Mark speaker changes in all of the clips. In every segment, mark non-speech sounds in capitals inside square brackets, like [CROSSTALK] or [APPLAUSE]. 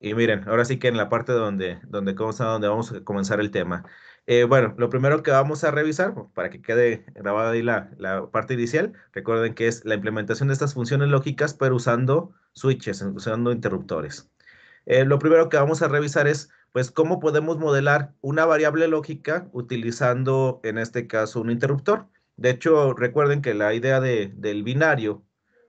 Speaker 1: Y miren, ahora sí que en la parte donde, donde, donde vamos a comenzar el tema. Eh, bueno, lo primero que vamos a revisar, para que quede grabada ahí la, la, parte inicial, recuerden que es la implementación de estas funciones lógicas, pero usando switches, usando interruptores. Eh, lo primero que vamos a revisar es, pues, cómo podemos modelar una variable lógica utilizando, en este caso, un interruptor. De hecho, recuerden que la idea de, del binario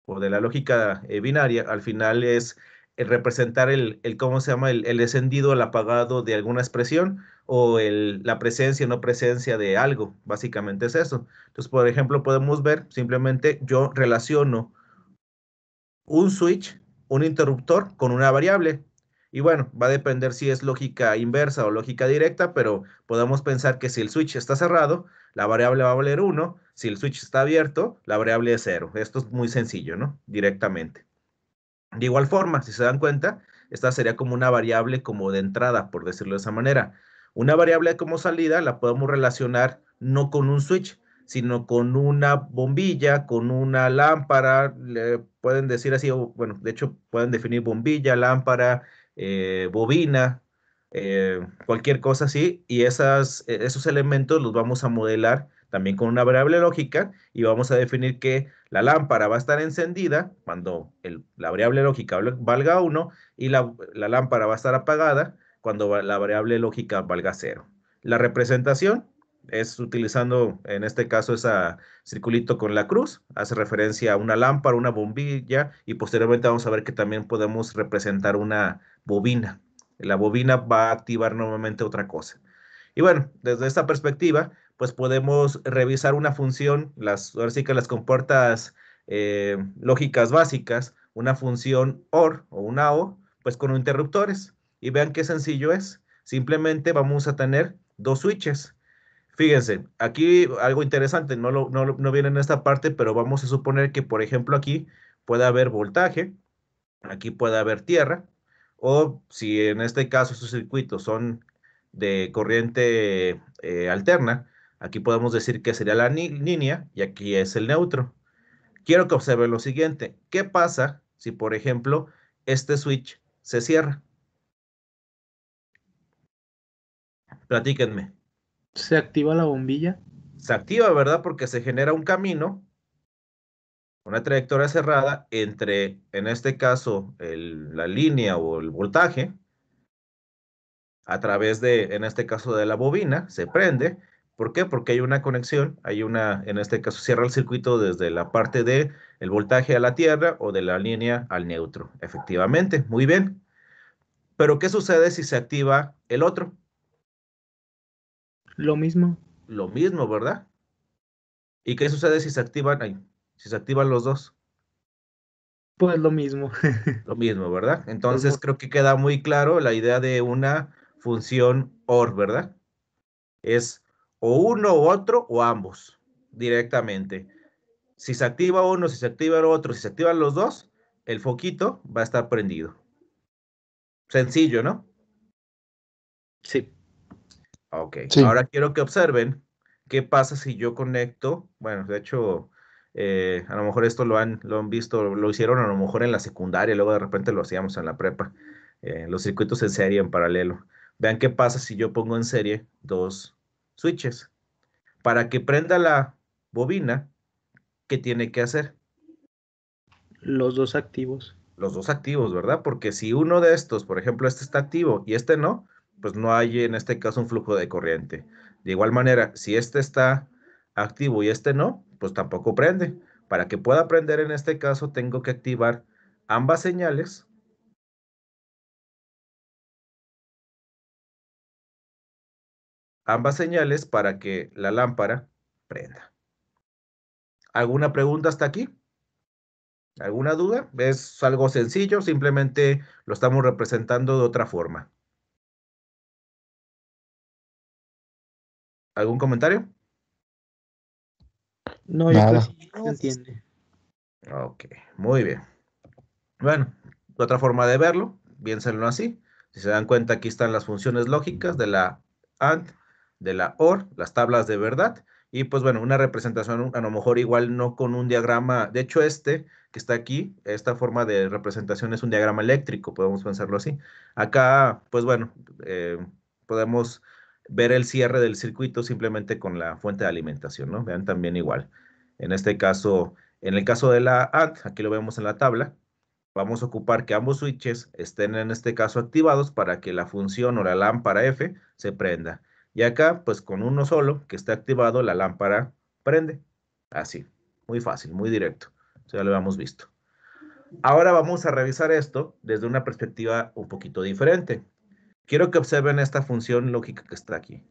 Speaker 1: o de la lógica eh, binaria, al final es representar el, el, ¿cómo se llama? El, el descendido, el apagado de alguna expresión o el, la presencia o no presencia de algo. Básicamente es eso. Entonces, por ejemplo, podemos ver simplemente yo relaciono un switch, un interruptor con una variable. Y bueno, va a depender si es lógica inversa o lógica directa, pero podemos pensar que si el switch está cerrado, la variable va a valer 1. Si el switch está abierto, la variable es 0. Esto es muy sencillo, ¿no? Directamente. De igual forma, si se dan cuenta, esta sería como una variable como de entrada, por decirlo de esa manera. Una variable como salida la podemos relacionar no con un switch, sino con una bombilla, con una lámpara, le pueden decir así, bueno, de hecho pueden definir bombilla, lámpara, eh, bobina, eh, cualquier cosa así, y e, esos elementos los vamos a modelar también con una variable lógica y vamos a definir que la lámpara va a estar encendida cuando la variable lógica valga 1 y la, lámpara va a estar apagada cuando la variable lógica valga 0. La representación es utilizando, en este caso, ese circulito con la cruz, hace referencia a una lámpara, una bombilla, y posteriormente vamos a ver que también podemos representar una bobina. La bobina va a activar normalmente otra cosa. Y bueno, desde esta perspectiva, pues podemos revisar una función, las, ahora sí que las compuertas eh, lógicas básicas, una función OR o una O, pues con interruptores. Y vean qué sencillo es. Simplemente vamos a tener dos switches. Fíjense, aquí algo interesante, no, lo, no, no viene en esta parte, pero vamos a suponer que, por ejemplo, aquí puede haber voltaje, aquí puede haber tierra, o si en este caso estos circuitos son de corriente eh, alterna, Aquí podemos decir que sería la línea y aquí es el neutro. Quiero que observen lo siguiente. ¿Qué pasa si, por ejemplo, este switch se cierra? Platíquenme.
Speaker 2: ¿Se activa la bombilla?
Speaker 1: Se activa, ¿verdad? Porque se genera un camino, una trayectoria cerrada entre, en este caso, la línea o el voltaje, a través de, en este caso, de la bobina, se prende ¿Por qué? Porque hay una conexión, hay una, en este caso cierra el circuito desde la parte de el voltaje a la tierra o de la línea al neutro. Efectivamente, muy bien. Pero ¿qué sucede si se activa el otro?
Speaker 2: Lo mismo.
Speaker 1: Lo mismo, ¿verdad? ¿Y qué sucede si se activan, ay, si se activan los dos?
Speaker 2: Pues lo mismo. [LAUGHS]
Speaker 1: lo mismo, ¿verdad? Entonces creo que queda muy claro la idea de una función OR, ¿verdad? Es o uno u otro o ambos directamente. Si se activa uno, si se activa el otro, si se activan los dos, el foquito va a estar prendido. Sencillo, ¿no?
Speaker 2: Sí.
Speaker 1: Ok. Ahora quiero que observen qué pasa si yo conecto. Bueno, de hecho, eh, a lo mejor esto lo han, lo han visto, lo hicieron a lo mejor en la secundaria, luego de repente lo hacíamos en la prepa. Eh, los circuitos en serie en paralelo. Vean qué pasa si yo pongo en serie dos switches. Para que prenda la bobina, ¿qué tiene que hacer?
Speaker 2: Los dos activos.
Speaker 1: Los dos activos, ¿verdad? Porque si uno de estos, por ejemplo, este está activo y este no, pues no hay en este caso un flujo de corriente. De igual manera, si este está activo y este no, pues tampoco prende. Para que pueda prender en este caso, tengo que activar ambas señales ambas señales para que la lámpara prenda. ¿Alguna pregunta hasta aquí? ¿Alguna duda? Es algo sencillo, simplemente lo estamos representando de otra forma. ¿Algún comentario?
Speaker 2: No, yo sí se entiende.
Speaker 1: Ok, muy bien. Bueno, otra forma de verlo, piénsenlo así. Si se dan cuenta, aquí están las funciones lógicas de la AND de la OR, las tablas de verdad, y pues bueno, una representación a lo mejor igual no con un diagrama, de hecho este, que está aquí, esta forma de representación es un diagrama eléctrico, podemos pensarlo así. Acá, pues bueno, eh, podemos ver el cierre del circuito simplemente con la fuente de alimentación, ¿no? Vean también igual. En este caso, en el caso de la AND, aquí lo vemos en la tabla, vamos a ocupar que ambos switches estén en este caso activados para que la función o la lámpara F se prenda. Y acá, pues con uno solo que esté activado, la lámpara prende. Así, muy fácil, muy directo. Ya lo habíamos visto. Ahora vamos a revisar esto desde una perspectiva un poquito diferente. Quiero que observen esta función lógica que está aquí.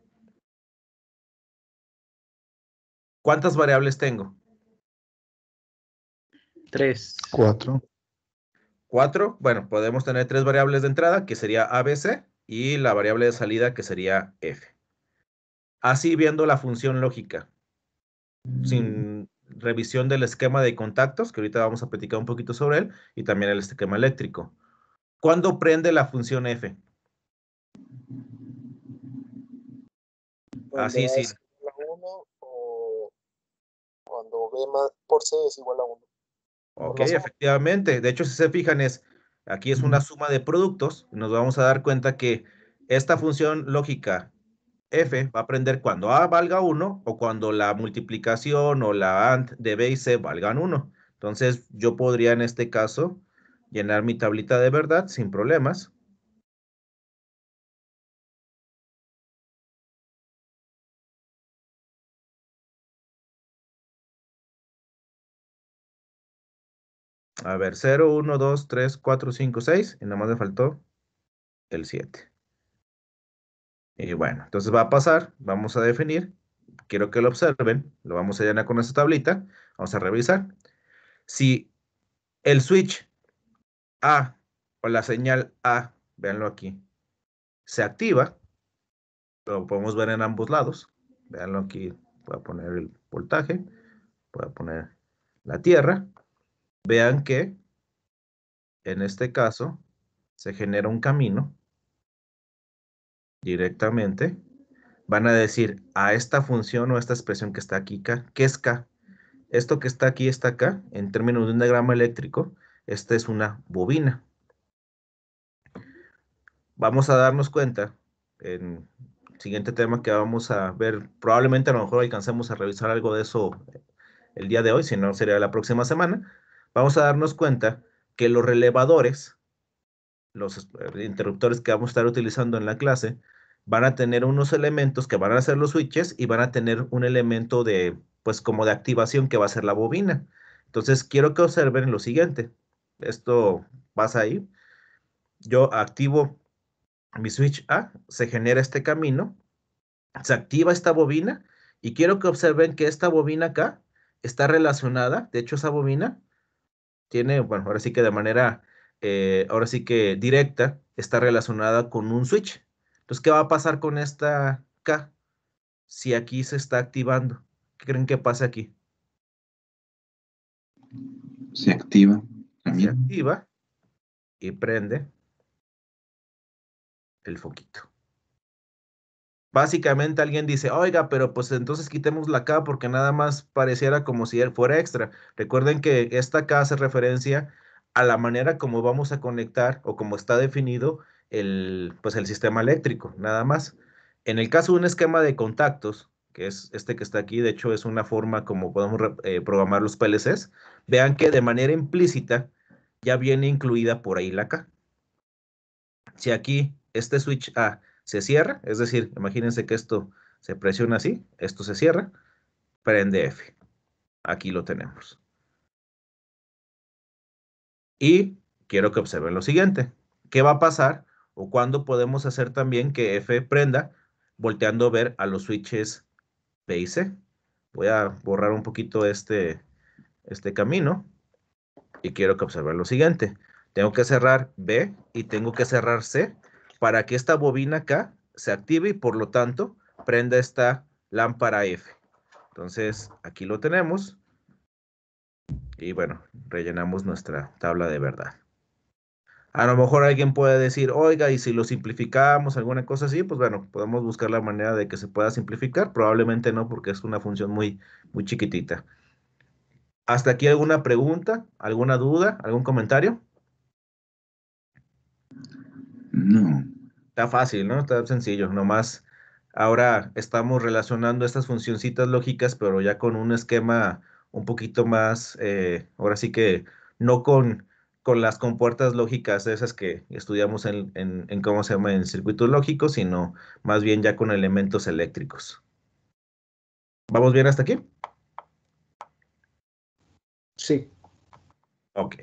Speaker 1: ¿Cuántas variables tengo?
Speaker 2: Tres.
Speaker 3: Cuatro.
Speaker 1: Cuatro. Bueno, podemos tener tres variables de entrada, que sería ABC, y la variable de salida, que sería F. Así viendo la función lógica, sin revisión del esquema de contactos, que ahorita vamos a platicar un poquito sobre él, y también el esquema eléctrico. ¿Cuándo prende la función F? Así, sí.
Speaker 4: La 1 o cuando B más por C es igual a 1.
Speaker 1: Ok, efectivamente. De hecho, si se fijan, es aquí es una suma de productos. Nos vamos a dar cuenta que esta función lógica f va a aprender cuando a valga 1 o cuando la multiplicación o la AND de b y c valgan 1. Entonces, yo podría en este caso llenar mi tablita de verdad sin problemas. A ver, 0, 1, 2, 3, 4, 5, 6. Y nada más me faltó el 7. Y bueno, entonces va a pasar, vamos a definir. Quiero que lo observen. Lo vamos a llenar con esta tablita. Vamos a revisar. Si el switch A o la señal A, véanlo aquí, se activa, lo podemos ver en ambos lados. Véanlo aquí, voy a poner el voltaje, voy a poner la tierra vean que en este caso se genera un camino directamente. Van a decir a esta función o esta expresión que está aquí, K, ¿qué es K? Esto que está aquí está acá, en términos de un diagrama eléctrico, esta es una bobina. Vamos a darnos cuenta en el siguiente tema que vamos a ver, probablemente a lo mejor alcancemos a revisar algo de eso el día de hoy, si no sería la próxima semana, vamos a darnos cuenta que los relevadores, los eh, interruptores que vamos a estar utilizando en la clase, van a tener unos elementos que van a ser los switches y van a tener un elemento de, pues como de activación que va a ser la bobina. Entonces, quiero que observen lo siguiente. Esto pasa ahí. Yo activo mi switch A, se genera este camino, se activa esta bobina y quiero que observen que esta bobina acá está relacionada, de hecho esa bobina tiene, bueno, ahora sí que de manera, eh, ahora sí que directa, está relacionada con un switch. Entonces, ¿qué va a pasar con esta K? Si aquí se está activando, ¿qué creen que pasa aquí?
Speaker 3: Se activa.
Speaker 1: Se activa y prende el foquito. Básicamente alguien dice, oiga, pero pues entonces quitemos la K porque nada más pareciera como si fuera extra. Recuerden que esta K hace referencia a la manera como vamos a conectar o como está definido el, pues el sistema eléctrico, nada más. En el caso de un esquema de contactos, que es este que está aquí, de hecho es una forma como podemos eh, programar los PLCs, vean que de manera implícita ya viene incluida por ahí la K. Si aquí este switch A se cierra, es decir, imagínense que esto se presiona así, esto se cierra, prende F. Aquí lo tenemos. Y quiero que observen lo siguiente. ¿Qué va a pasar o cuándo podemos hacer también que F prenda volteando a ver a los switches B y C? Voy a borrar un poquito este, este camino y quiero que observen lo siguiente. Tengo que cerrar B y tengo que cerrar C para que esta bobina acá se active y por lo tanto prenda esta lámpara F. Entonces, aquí lo tenemos. Y bueno, rellenamos nuestra tabla de verdad. A lo mejor alguien puede decir, oiga, y si lo simplificamos, alguna cosa así, pues bueno, podemos buscar la manera de que se pueda simplificar. Probablemente no, porque es una función muy, muy chiquitita. ¿Hasta aquí alguna pregunta, alguna duda, algún comentario?
Speaker 3: No.
Speaker 1: Está fácil, ¿no? Está sencillo, nomás ahora estamos relacionando estas funcioncitas lógicas, pero ya con un esquema un poquito más, eh, ahora sí que no con, con las compuertas lógicas esas que estudiamos en, en, cómo se llama en circuitos lógicos, sino más bien ya con elementos eléctricos. ¿Vamos bien hasta aquí?
Speaker 2: Sí.
Speaker 1: Ok.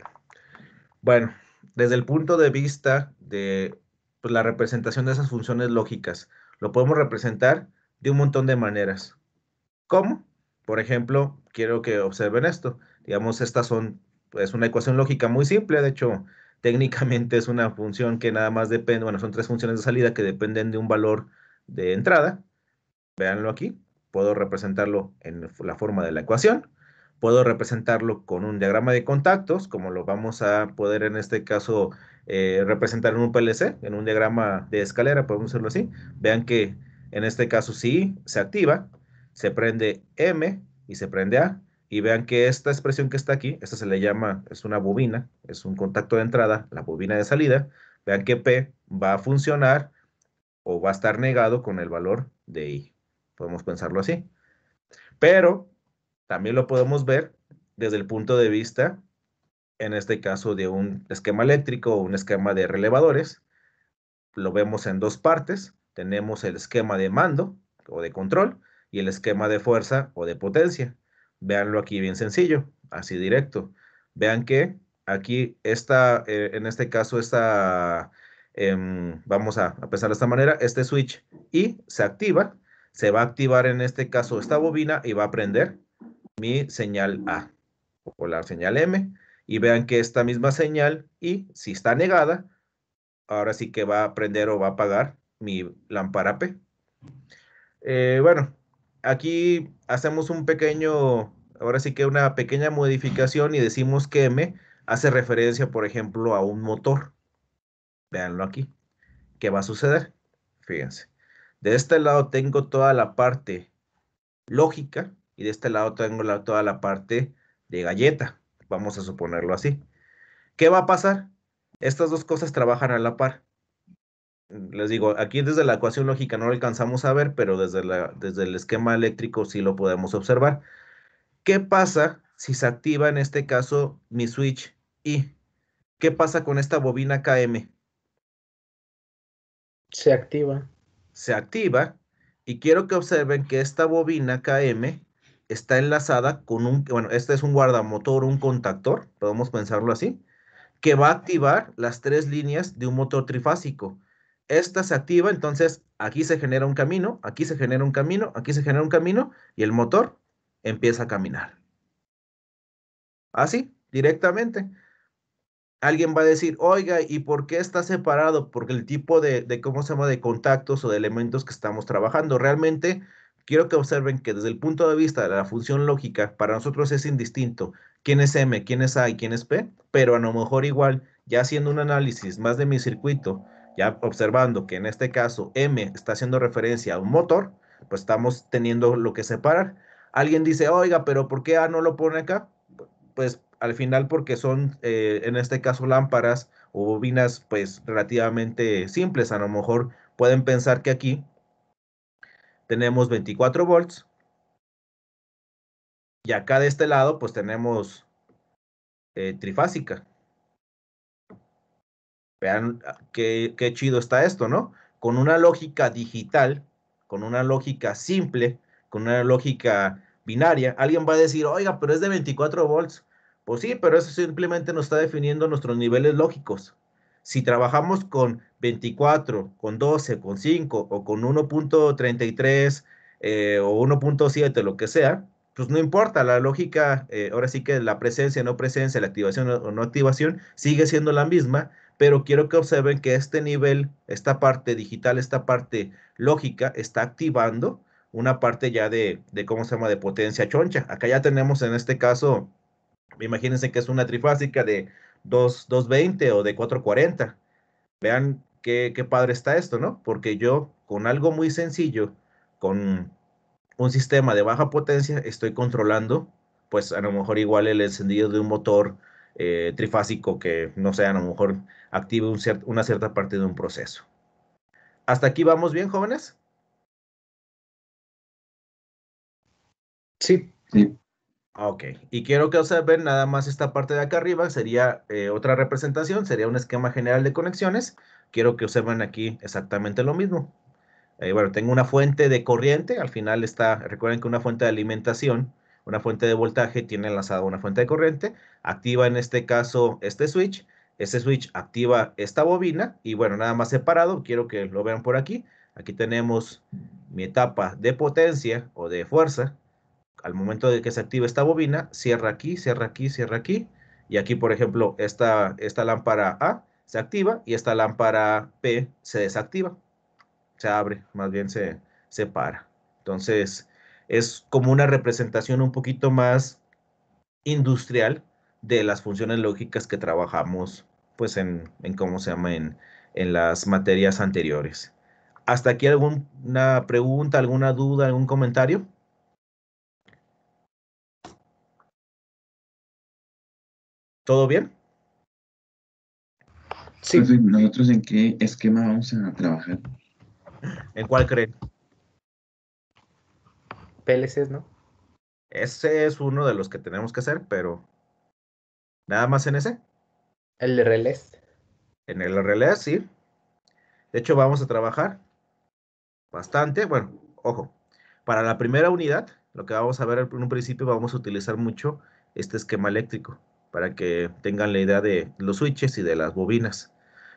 Speaker 1: Bueno, desde el punto de vista de pues, la representación de esas funciones lógicas, lo podemos representar de un montón de maneras. ¿Cómo? Por ejemplo, quiero que observen esto. Digamos, estas son, pues, una ecuación lógica muy simple. De hecho, [LAUGHS] técnicamente es una función que nada más depende, bueno, son tres funciones de salida que dependen de un valor de entrada. Véanlo aquí. Puedo representarlo en la forma de la ecuación. Puedo representarlo con un diagrama de contactos, como lo vamos a poder en este caso eh, representar en un PLC, en un diagrama de escalera, podemos hacerlo así. Vean que en este caso sí se activa, se prende M y se prende A. Y vean que esta expresión que está aquí, esta se le llama, es una bobina, es un contacto de entrada, la bobina de salida. Vean que P va a funcionar o va a estar negado con el valor de I. Podemos pensarlo así. Pero también lo podemos ver desde el punto de vista, en este caso, de un esquema eléctrico o un esquema de relevadores. Lo vemos en dos partes. Tenemos el esquema de mando o de control y el esquema de fuerza o de potencia. Veanlo aquí bien sencillo, así directo. Vean que aquí está, eh, en este caso, está, em, vamos a, a pensar de esta manera, este switch y se activa, se va a activar en este caso esta bobina y va a prender mi señal A o la señal M y vean que esta misma señal y si está negada, ahora sí que va a prender o va a apagar mi lámpara P. Eh, bueno, aquí hacemos un pequeño, ahora sí que una pequeña modificación y decimos que M hace referencia, por ejemplo, a un motor. Veanlo aquí. ¿Qué va a suceder? Fíjense. De este lado tengo toda la parte lógica y de este lado tengo toda la parte de galleta, vamos a suponerlo así. ¿Qué va a pasar? Estas dos cosas trabajan a la par. Les digo, aquí desde la ecuación lógica no lo alcanzamos a ver, pero desde, la, desde el esquema eléctrico sí lo podemos observar. ¿Qué pasa si se activa en este caso mi switch y qué pasa con esta bobina KM?
Speaker 2: Se activa.
Speaker 1: Se activa y quiero que observen que esta bobina KM está enlazada con un, bueno, este es un guardamotor, un contactor, podemos pensarlo así, que va a activar las tres líneas de un motor trifásico. Esta se activa, entonces aquí se genera un camino, aquí se genera un camino, aquí se genera un camino y el motor empieza a caminar. Así, directamente. Alguien va a decir, oiga, ¿y por qué está separado? Porque el tipo de, de, ¿cómo se llama?, de contactos o de elementos que estamos trabajando. Realmente quiero que observen que desde el punto de vista de la función lógica, para nosotros es indistinto quién es M, quién es A y quién es P, pero a lo mejor igual, ya haciendo un análisis más de mi circuito, ya observando que en este caso M está haciendo referencia a un motor, pues estamos teniendo lo que separar. Alguien dice, oiga, pero ¿por qué A no lo pone acá? Pues al final porque son, eh, en este caso, lámparas o bobinas, pues relativamente simples. A lo mejor pueden pensar que aquí tenemos 24 volts. Y acá de este lado, pues tenemos eh, trifásica. Vean ah, qué, qué chido está esto, ¿no? Con una lógica digital, con una lógica simple, con una lógica binaria, alguien va a decir, oiga, pero es de 24 volts. Pues sí, pero eso simplemente nos está definiendo nuestros niveles lógicos. Si trabajamos con 24, con 12, con 5 o con 1.33 eh, o 1.7, lo que sea, pues no importa, la lógica, eh, ahora sí que la presencia, no presencia, la activación o no activación sigue siendo la misma, pero quiero que observen que este nivel, esta parte digital, esta parte lógica, está activando una parte ya de, de, ¿cómo se llama?, de potencia choncha. Acá ya tenemos en este caso, imagínense que es una trifásica de 220 o de 440. Vean qué, qué padre está esto, ¿no? Porque yo con algo muy sencillo, con un sistema de baja potencia, estoy controlando pues a lo mejor igual el encendido de un motor eh, trifásico que, no sé, a lo mejor active una cierta parte de un proceso. ¿Hasta aquí vamos bien, jóvenes?
Speaker 2: Sí.
Speaker 3: Sí.
Speaker 1: Ok, y quiero que observen nada más esta parte de acá arriba, sería eh, otra representación, sería un esquema general de conexiones. Quiero que observen aquí exactamente lo mismo. Eh, bueno, tengo una fuente de corriente, al final está, recuerden que una fuente de alimentación, una fuente de voltaje tiene enlazada una fuente de corriente, activa en este caso este switch, ese switch activa esta bobina y bueno, nada más separado, quiero que lo vean por aquí. Aquí tenemos mi etapa de potencia o de fuerza al momento de que se active esta bobina, cierra aquí, cierra aquí, cierra aquí. Y aquí, por ejemplo, esta, esta lámpara A se activa y esta lámpara P se desactiva. Se abre, más bien se separa. Entonces, es como una representación un poquito más industrial de las funciones lógicas que trabajamos, pues, en, en cómo se llama, en, en las materias anteriores. ¿Hasta aquí alguna pregunta, alguna duda, algún comentario? ¿Todo bien?
Speaker 3: Sí. ¿Nosotros en qué esquema vamos a trabajar?
Speaker 1: ¿En cuál creen?
Speaker 2: PLCs, ¿no?
Speaker 1: Ese es uno de los que tenemos que hacer, pero nada más en ese.
Speaker 2: El de relés.
Speaker 1: En el relés, sí. De hecho, vamos a trabajar bastante. Bueno, ojo, para la primera unidad, lo que vamos a ver en un principio, vamos a utilizar mucho este esquema eléctrico para que tengan la idea de los switches y de las bobinas.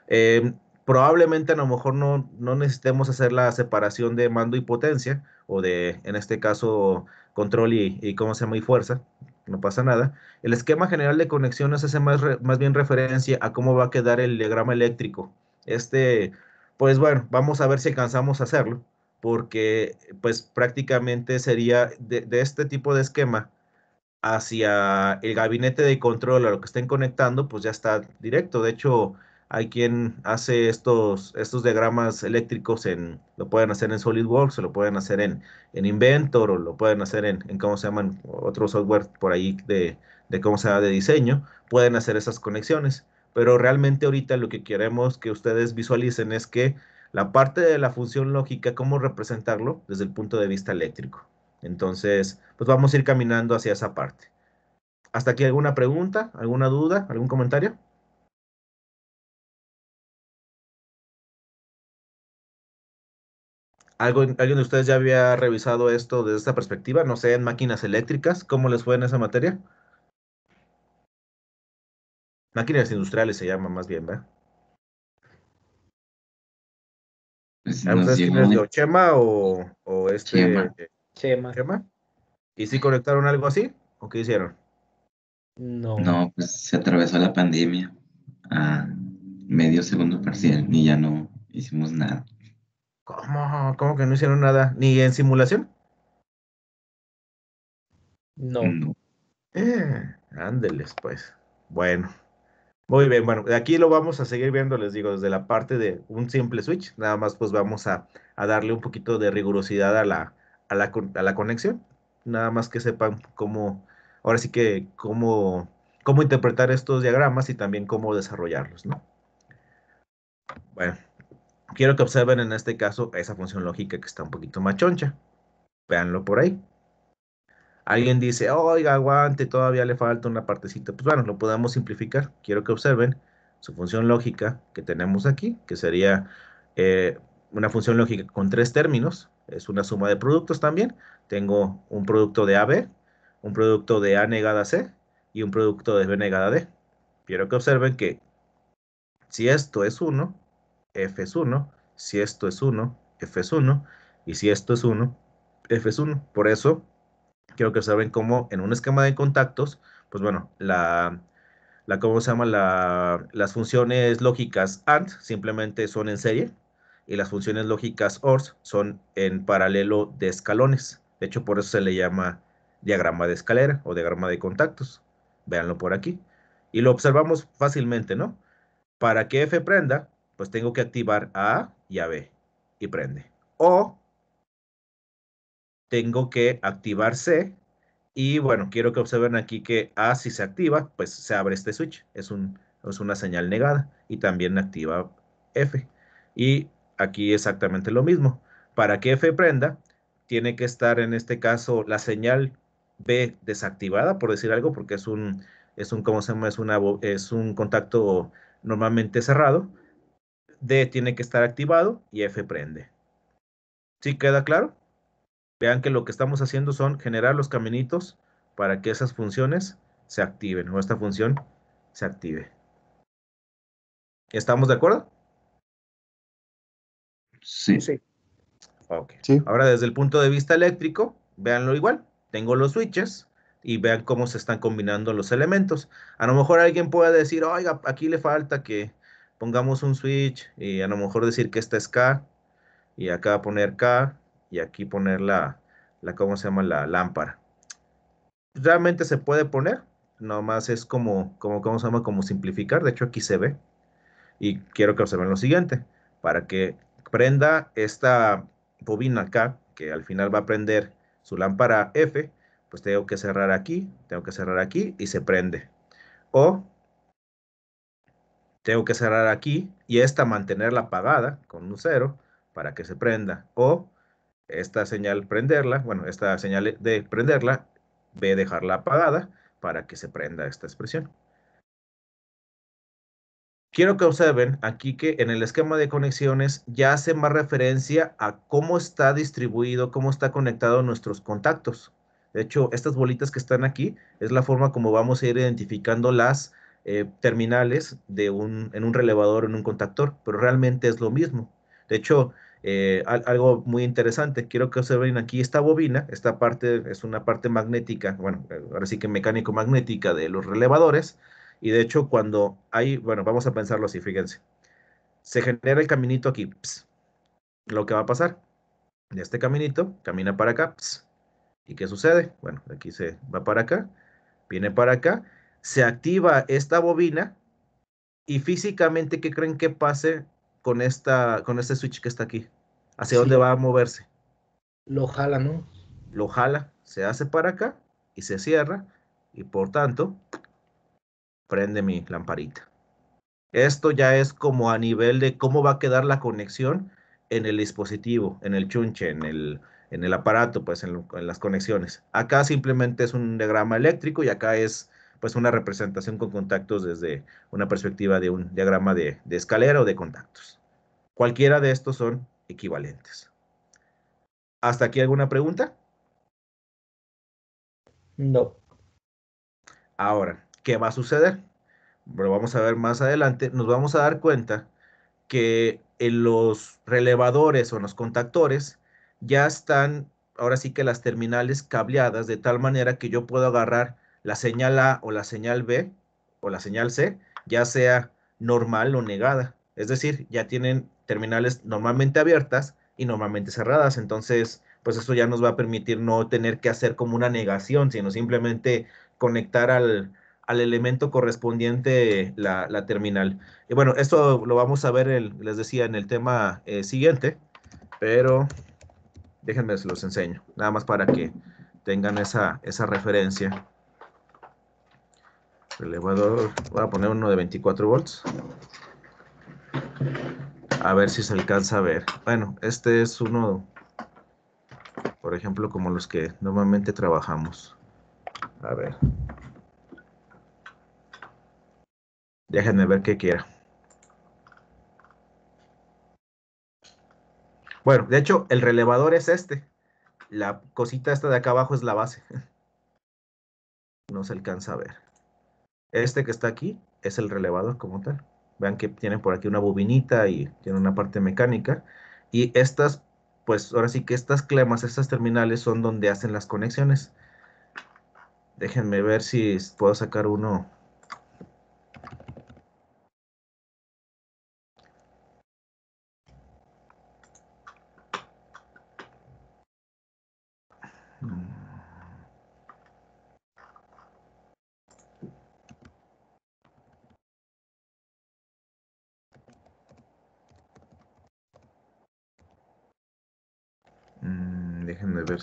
Speaker 1: Eh, probablemente a lo mejor no, no necesitemos hacer la separación de mando y potencia, o de, en este caso, control y, y cómo se llama y fuerza, no pasa nada. El esquema general de conexiones hace más, más bien referencia a cómo va a quedar el diagrama eléctrico. Este, pues bueno, vamos a ver si alcanzamos a hacerlo, porque pues prácticamente sería de este tipo de esquema, hacia el gabinete de control a lo que estén conectando, pues ya está directo. De hecho, hay quien hace estos, estos diagramas eléctricos en, lo pueden hacer en SolidWorks, o lo pueden hacer en, en Inventor, o lo pueden hacer en, en, ¿cómo se llaman? Otro software por ahí de, de cómo se llama de diseño, pueden hacer esas conexiones. Pero realmente ahorita lo que queremos que ustedes visualicen es que la parte de la función lógica, cómo representarlo desde el punto de vista eléctrico. Entonces, pues vamos a ir caminando hacia esa parte. ¿Hasta aquí alguna pregunta, alguna duda, algún comentario? ¿Alguien de ustedes ya había revisado esto desde esta perspectiva? No sé, en máquinas eléctricas, ¿cómo les fue en esa materia? Máquinas industriales se llama más bien, ¿verdad? Pues ¿Ustedes tienen de Ochema o, o este?
Speaker 3: Chema.
Speaker 2: Chema.
Speaker 1: ¿Chema? ¿Y si conectaron algo así? ¿O qué hicieron?
Speaker 2: No.
Speaker 3: No, pues se atravesó la pandemia a medio segundo parcial y ya no hicimos nada.
Speaker 1: ¿Cómo? ¿Cómo que no hicieron nada? ¿Ni en simulación?
Speaker 2: No.
Speaker 3: No.
Speaker 1: Eh, ándeles, pues. Bueno. Muy bien, bueno, de aquí lo vamos a seguir viendo, les digo, desde la parte de un simple switch. Nada más pues vamos a, a darle un poquito de rigurosidad a la, a la, a la conexión. Nada más que sepan cómo, ahora sí que cómo, cómo interpretar estos diagramas y también cómo desarrollarlos, ¿no? Bueno, quiero que observen en este caso esa función lógica que está un poquito más choncha. Véanlo por ahí. Alguien dice, oiga, aguante, todavía le falta una partecita. Pues bueno, lo podemos simplificar. Quiero que observen su función lógica que tenemos aquí, que sería eh, una función lógica con tres términos. Es una suma de productos también. Tengo un producto de AB, un producto de A negada C y un producto de B negada D. Quiero que observen que si esto es 1, F es 1, si esto es 1, F es 1, y si esto es 1, F es 1. Por eso, quiero que observen cómo en un esquema de contactos, pues bueno, la, la ¿cómo se llama? La, las funciones lógicas AND simplemente son en serie, y las funciones lógicas OR son en paralelo de escalones. De hecho, por eso se le llama diagrama de escalera o diagrama de contactos. Véanlo por aquí. Y lo observamos fácilmente, ¿no? Para que F prenda, pues tengo que activar A y a B y prende. O tengo que activar C Y bueno, quiero que observen aquí que A si se activa, pues se abre este switch. Es, un, es una señal negada y también activa F. Y aquí exactamente lo mismo. Para que F prenda, tiene que estar en este caso la señal B desactivada, por decir algo, porque es un, es un, ¿cómo se llama? Es, es un contacto normalmente cerrado. D tiene que estar activado y F prende. ¿Sí queda claro? Vean que lo que estamos haciendo son generar los caminitos para que esas funciones se activen o esta función se active. ¿Estamos de acuerdo?
Speaker 3: Sí.
Speaker 2: Sí.
Speaker 1: Ok.
Speaker 5: Sí.
Speaker 1: Ahora, desde el punto de vista eléctrico, véanlo igual. Tengo los switches y vean cómo se están combinando los elementos. A lo mejor alguien puede decir, oiga, aquí le falta que pongamos un switch y a lo mejor decir que esta es K y acá poner K y aquí poner la, la ¿cómo se llama? La lámpara. Realmente se puede poner, nomás es como, como, ¿cómo se llama? Como simplificar. De hecho, aquí se ve. Y quiero que observen lo siguiente. Para que prenda esta bobina acá, que al final va a prender su lámpara F, pues tengo que cerrar aquí, tengo que cerrar aquí y se prende. O tengo que cerrar aquí y esta mantenerla apagada con un cero para que se prenda. O esta señal prenderla, bueno, esta señal de prenderla, B dejarla apagada para que se prenda esta expresión. Quiero que observen aquí que en el esquema de conexiones ya hace más referencia a cómo está distribuido, cómo está conectado nuestros contactos. De hecho, estas bolitas que están aquí es la forma como vamos a ir identificando las eh, terminales de un, en un relevador, en un contactor, pero realmente es lo mismo. De hecho, eh, algo muy interesante, quiero que observen aquí esta bobina, esta parte es una parte magnética, bueno, ahora sí que mecánico-magnética de los relevadores, y de hecho cuando hay, bueno, vamos a pensarlo así, fíjense, se genera el caminito aquí, ps, lo que va a pasar, de este caminito, camina para acá, ps, ¿y qué sucede? Bueno, aquí se va para acá, viene para acá, se activa esta bobina, y físicamente, ¿qué creen que pase con, esta, con este switch que está aquí? ¿Hacia
Speaker 2: Sí.
Speaker 1: dónde va a moverse?
Speaker 2: Lo jala, ¿no?
Speaker 1: Lo jala, se hace para acá y se cierra y por tanto prende mi lamparita. Esto ya es como a nivel de cómo va a quedar la conexión en el dispositivo, en el chunche, en el, en el aparato, pues en, lo- en las conexiones. Acá simplemente es un diagrama eléctrico y acá es pues una representación con contactos desde una perspectiva de un diagrama de, de escalera o de contactos. Cualquiera de estos son equivalentes. ¿Hasta aquí alguna pregunta?
Speaker 2: No.
Speaker 1: Ahora, ¿qué va a suceder? Lo vamos a ver más adelante. Nos vamos a dar cuenta que en los relevadores o en los contactores ya están, ahora sí que las terminales cableadas de tal manera que yo puedo agarrar la señal A o la señal B o la señal C, ya sea normal o negada. Es decir, ya tienen terminales normalmente abiertas y normalmente cerradas. Entonces, pues eso ya nos va a permitir no tener que hacer como una negación, sino simplemente conectar al, al elemento correspondiente la, terminal. Y bueno, esto lo vamos a ver, les decía, en el tema eh, siguiente, pero déjenme se los enseño, nada más para que tengan esa, esa referencia. Relevador, voy a poner uno de 24 volts. A ver si se alcanza a ver. Bueno, este es uno, por ejemplo, como los que normalmente trabajamos. A ver. Déjenme ver qué quiera. Bueno, de hecho, el relevador es este. La cosita esta de acá abajo es la base. [LAUGHS] No se alcanza a ver. Este que está aquí es el relevador como tal. Vean que tiene por aquí una bobinita y tiene una parte mecánica. Y estas, pues ahora sí que estas clemas, estas terminales son donde hacen las conexiones. Déjenme ver si puedo sacar uno.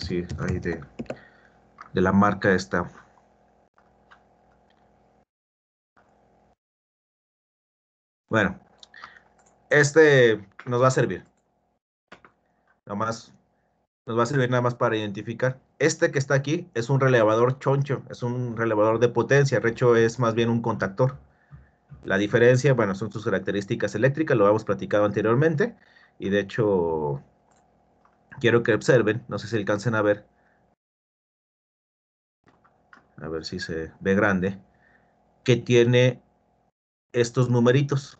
Speaker 1: Si hay de de la marca esta. Bueno, este nos va a servir. Nada más, nos va a servir nada más para identificar. Este que está aquí es un relevador choncho, es un relevador de potencia. Recho es más bien un contactor. La diferencia, bueno, son sus características eléctricas, lo hemos platicado anteriormente. Y de hecho, quiero que observen, no sé si alcancen a ver. A ver si se ve grande. Que tiene estos numeritos.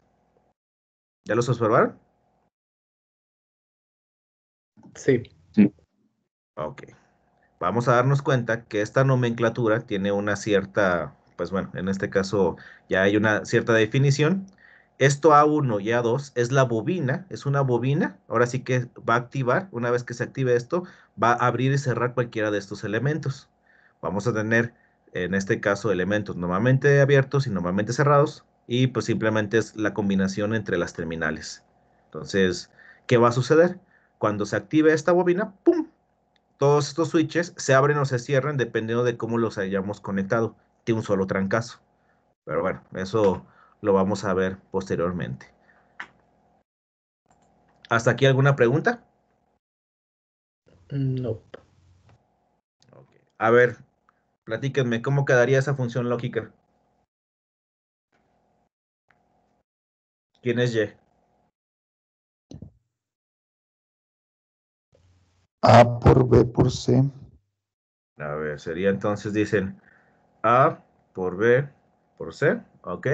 Speaker 1: ¿Ya los observaron?
Speaker 2: Sí.
Speaker 1: Ok. Vamos a darnos cuenta que esta nomenclatura tiene una cierta, pues bueno, en este caso ya hay una cierta definición. Esto A1 y A2 es la bobina, es una bobina. Ahora sí que va a activar, una vez que se active esto, va a abrir y cerrar cualquiera de estos elementos. Vamos a tener, en este caso, elementos normalmente abiertos y normalmente cerrados. Y pues simplemente es la combinación entre las terminales. Entonces, ¿qué va a suceder? Cuando se active esta bobina, ¡pum! Todos estos switches se abren o se cierran dependiendo de cómo los hayamos conectado de un solo trancazo. Pero bueno, eso lo vamos a ver posteriormente. ¿Hasta aquí alguna pregunta?
Speaker 2: No.
Speaker 1: A ver, platíquenme, ¿cómo quedaría esa función lógica? ¿Quién es Y?
Speaker 5: A por B por C.
Speaker 1: A ver, sería entonces, dicen A por B por C, ¿ok?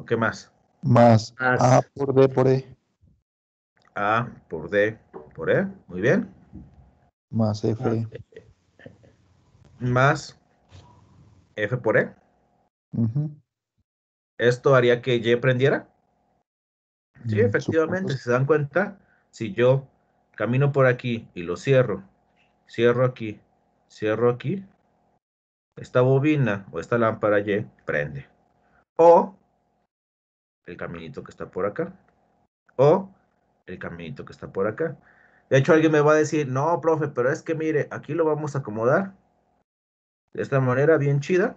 Speaker 1: ¿O qué más?
Speaker 5: Más
Speaker 2: Más.
Speaker 5: A por D por E.
Speaker 1: A por D por E, muy bien.
Speaker 5: Más F.
Speaker 1: Más F por E.
Speaker 5: Ujú.
Speaker 1: ¿Esto haría que Y prendiera? Sí,
Speaker 5: Mm,
Speaker 1: efectivamente, si se dan cuenta, si yo camino por aquí y lo cierro, cierro aquí, cierro aquí, esta bobina o esta lámpara Y prende. O el caminito que está por acá. O el caminito que está por acá. De hecho, alguien me va a decir, no, profe, pero es que mire, aquí lo vamos a acomodar de esta manera bien chida.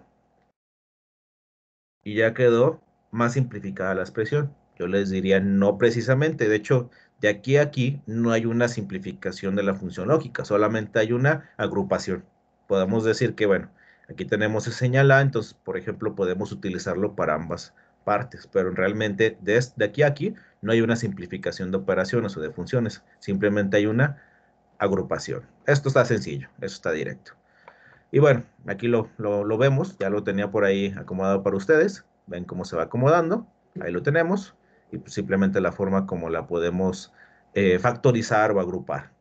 Speaker 1: Y ya quedó más simplificada la expresión. Yo les diría no precisamente. De hecho, de aquí a aquí no hay una simplificación de la función lógica, solamente hay una agrupación. Podemos decir que, bueno, aquí tenemos el señal A, entonces, por ejemplo, podemos utilizarlo para ambas partes, pero realmente de, de aquí a aquí no hay una simplificación de operaciones o de funciones, simplemente hay una agrupación. Esto está sencillo, eso está directo. Y bueno, aquí lo, lo, lo, vemos, ya lo tenía por ahí acomodado para ustedes. Ven cómo se va acomodando, ahí lo tenemos. Y pues simplemente la forma como la podemos eh, factorizar o agrupar.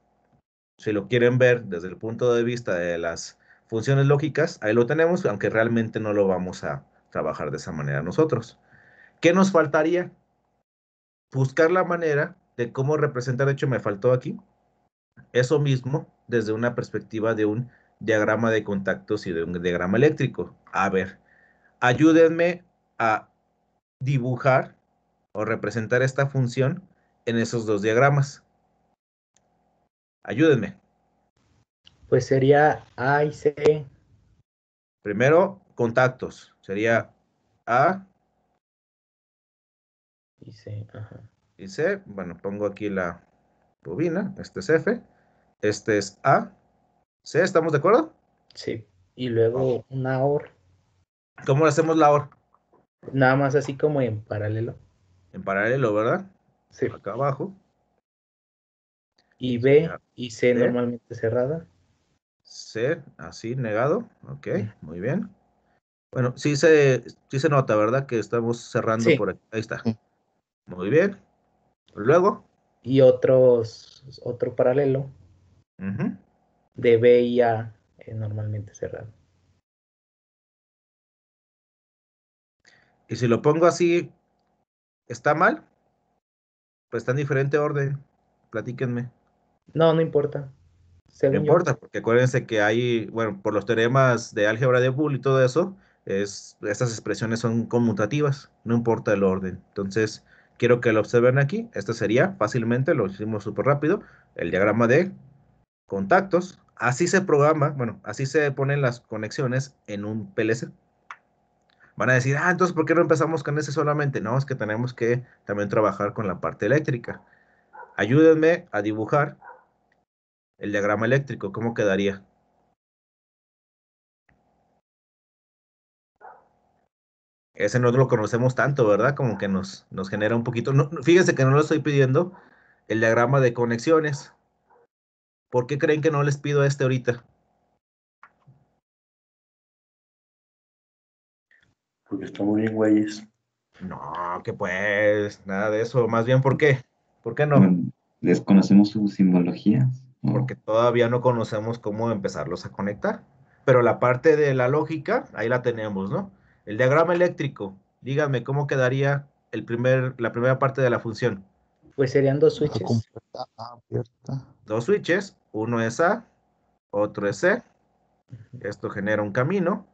Speaker 1: Si lo quieren ver desde el punto de vista de las funciones lógicas, ahí lo tenemos, aunque realmente no lo vamos a trabajar de esa manera nosotros. ¿Qué nos faltaría? Buscar la manera de cómo representar, de hecho me faltó aquí, eso mismo desde una perspectiva de un diagrama de contactos y de un diagrama eléctrico. A ver, ayúdenme a dibujar o representar esta función en esos dos diagramas. Ayúdenme.
Speaker 2: Pues sería A y C.
Speaker 1: Primero, contactos. Sería A
Speaker 2: y C. Ajá.
Speaker 1: Y C. Bueno, pongo aquí la bobina. Este es F. Este es A. ¿C? ¿Estamos de acuerdo?
Speaker 2: Sí. Y luego una OR.
Speaker 1: ¿Cómo hacemos la OR?
Speaker 2: Nada más así como en paralelo.
Speaker 1: En paralelo, ¿verdad?
Speaker 2: Sí.
Speaker 1: Acá abajo.
Speaker 2: Y B y C normalmente cerrada.
Speaker 1: C, así, negado. Ok, muy bien. Bueno, sí se, sí se nota, ¿verdad? Que estamos cerrando
Speaker 2: Sí.
Speaker 1: por aquí. Ahí está. Muy bien. Luego.
Speaker 2: Y otros, otro paralelo de B y A eh, normalmente cerrado.
Speaker 1: Y si lo pongo así, ¿está mal? Pues está en diferente orden. Platíquenme.
Speaker 2: No, no importa.
Speaker 1: No
Speaker 2: yo.
Speaker 1: importa, porque acuérdense que hay, bueno, por los teoremas de álgebra de Boole y todo eso, es, estas expresiones son conmutativas, no importa el orden. Entonces, quiero que lo observen aquí. Este sería fácilmente, lo hicimos súper rápido, el diagrama de contactos. así se programa, bueno, así se ponen las conexiones en un PLC. Van a decir, ah, entonces, ¿por qué no empezamos con ese solamente? No, es que tenemos que también trabajar con la parte eléctrica. Ayúdenme a dibujar el diagrama eléctrico, ¿cómo quedaría? Ese no lo conocemos tanto, ¿verdad? Como que nos, nos genera un poquito. No, fíjense que no lo estoy pidiendo el diagrama de conexiones. ¿Por qué creen que no les pido este ahorita?
Speaker 6: Porque estamos bien güeyes.
Speaker 1: No, que pues, nada de eso. Más bien, ¿por qué? ¿Por qué no?
Speaker 3: Bueno, Desconocemos su simbología.
Speaker 1: Porque todavía no conocemos cómo empezarlos a conectar. Pero la parte de la lógica, ahí la tenemos, ¿no? El diagrama eléctrico, díganme cómo quedaría el primer, la primera parte de la función.
Speaker 2: Pues serían dos switches.
Speaker 5: abierta.
Speaker 1: Dos switches, uno es A, otro es C. Esto genera un camino.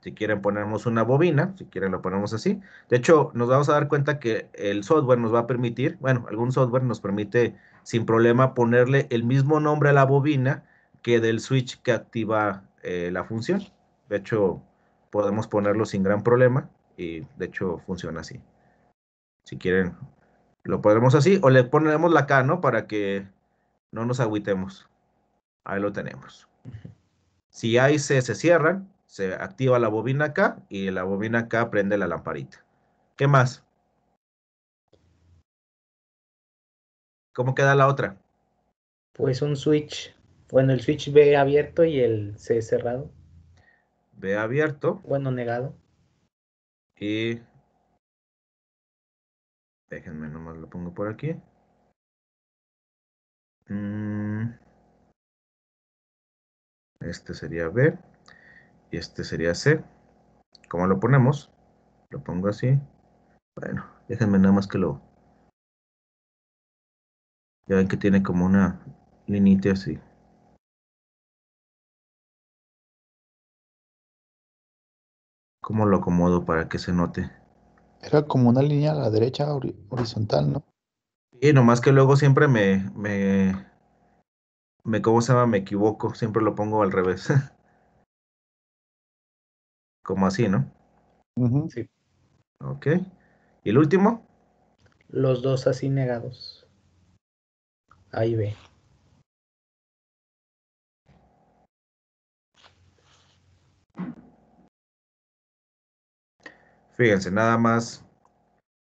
Speaker 1: Si quieren ponemos una bobina, si quieren lo ponemos así. De hecho, nos vamos a dar cuenta que el software nos va a permitir, bueno, algún software nos permite sin problema ponerle el mismo nombre a la bobina que del switch que activa eh, la función. De hecho, podemos ponerlo sin gran problema y de hecho funciona así. Si quieren, lo ponemos así o le ponemos la K, ¿no? Para que no nos agüitemos. Ahí lo tenemos. Si A y C se cierran, se activa la bobina acá y la bobina acá prende la lamparita. ¿Qué más? ¿Cómo queda la otra?
Speaker 2: Pues un switch. Bueno, el switch B abierto y el C cerrado.
Speaker 1: B abierto
Speaker 2: Bueno, negado.
Speaker 1: y... Déjenme, nomás lo pongo por aquí. Mm. Este sería B y este sería C. ¿Cómo lo ponemos? Lo pongo así. Bueno, déjenme nada más que lo... Ya ven que tiene como una linita así. ¿Cómo lo acomodo para que se note?
Speaker 5: Era como una línea a la derecha hori- horizontal, ¿no?
Speaker 1: Y nomás que luego siempre me, me, me, ¿cómo se llama? Me equivoco, siempre lo pongo al revés. [LAUGHS] Como así, ¿no?
Speaker 5: Ujú.
Speaker 1: Ok. ¿Y el último?
Speaker 2: Los dos así negados. A y
Speaker 1: Fíjense, nada más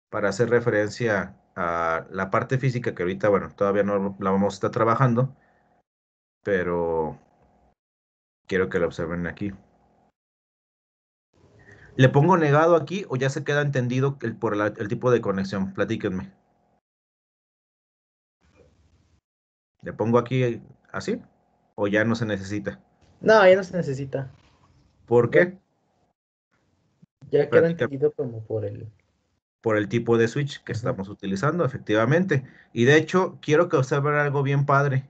Speaker 1: para hacer referencia a la parte física que ahorita, bueno, todavía no la vamos a estar trabajando, pero quiero que lo observen aquí. ¿Le pongo negado aquí o ya se queda entendido el, por la- el tipo de conexión? Platíquenme. ¿Le pongo aquí así o ya no se necesita?
Speaker 2: No, ya no se necesita.
Speaker 1: ¿Por qué?
Speaker 2: Ya queda entendido como por el.
Speaker 1: por el tipo de switch que estamos utilizando, efectivamente. Y de hecho, quiero que observen algo bien padre.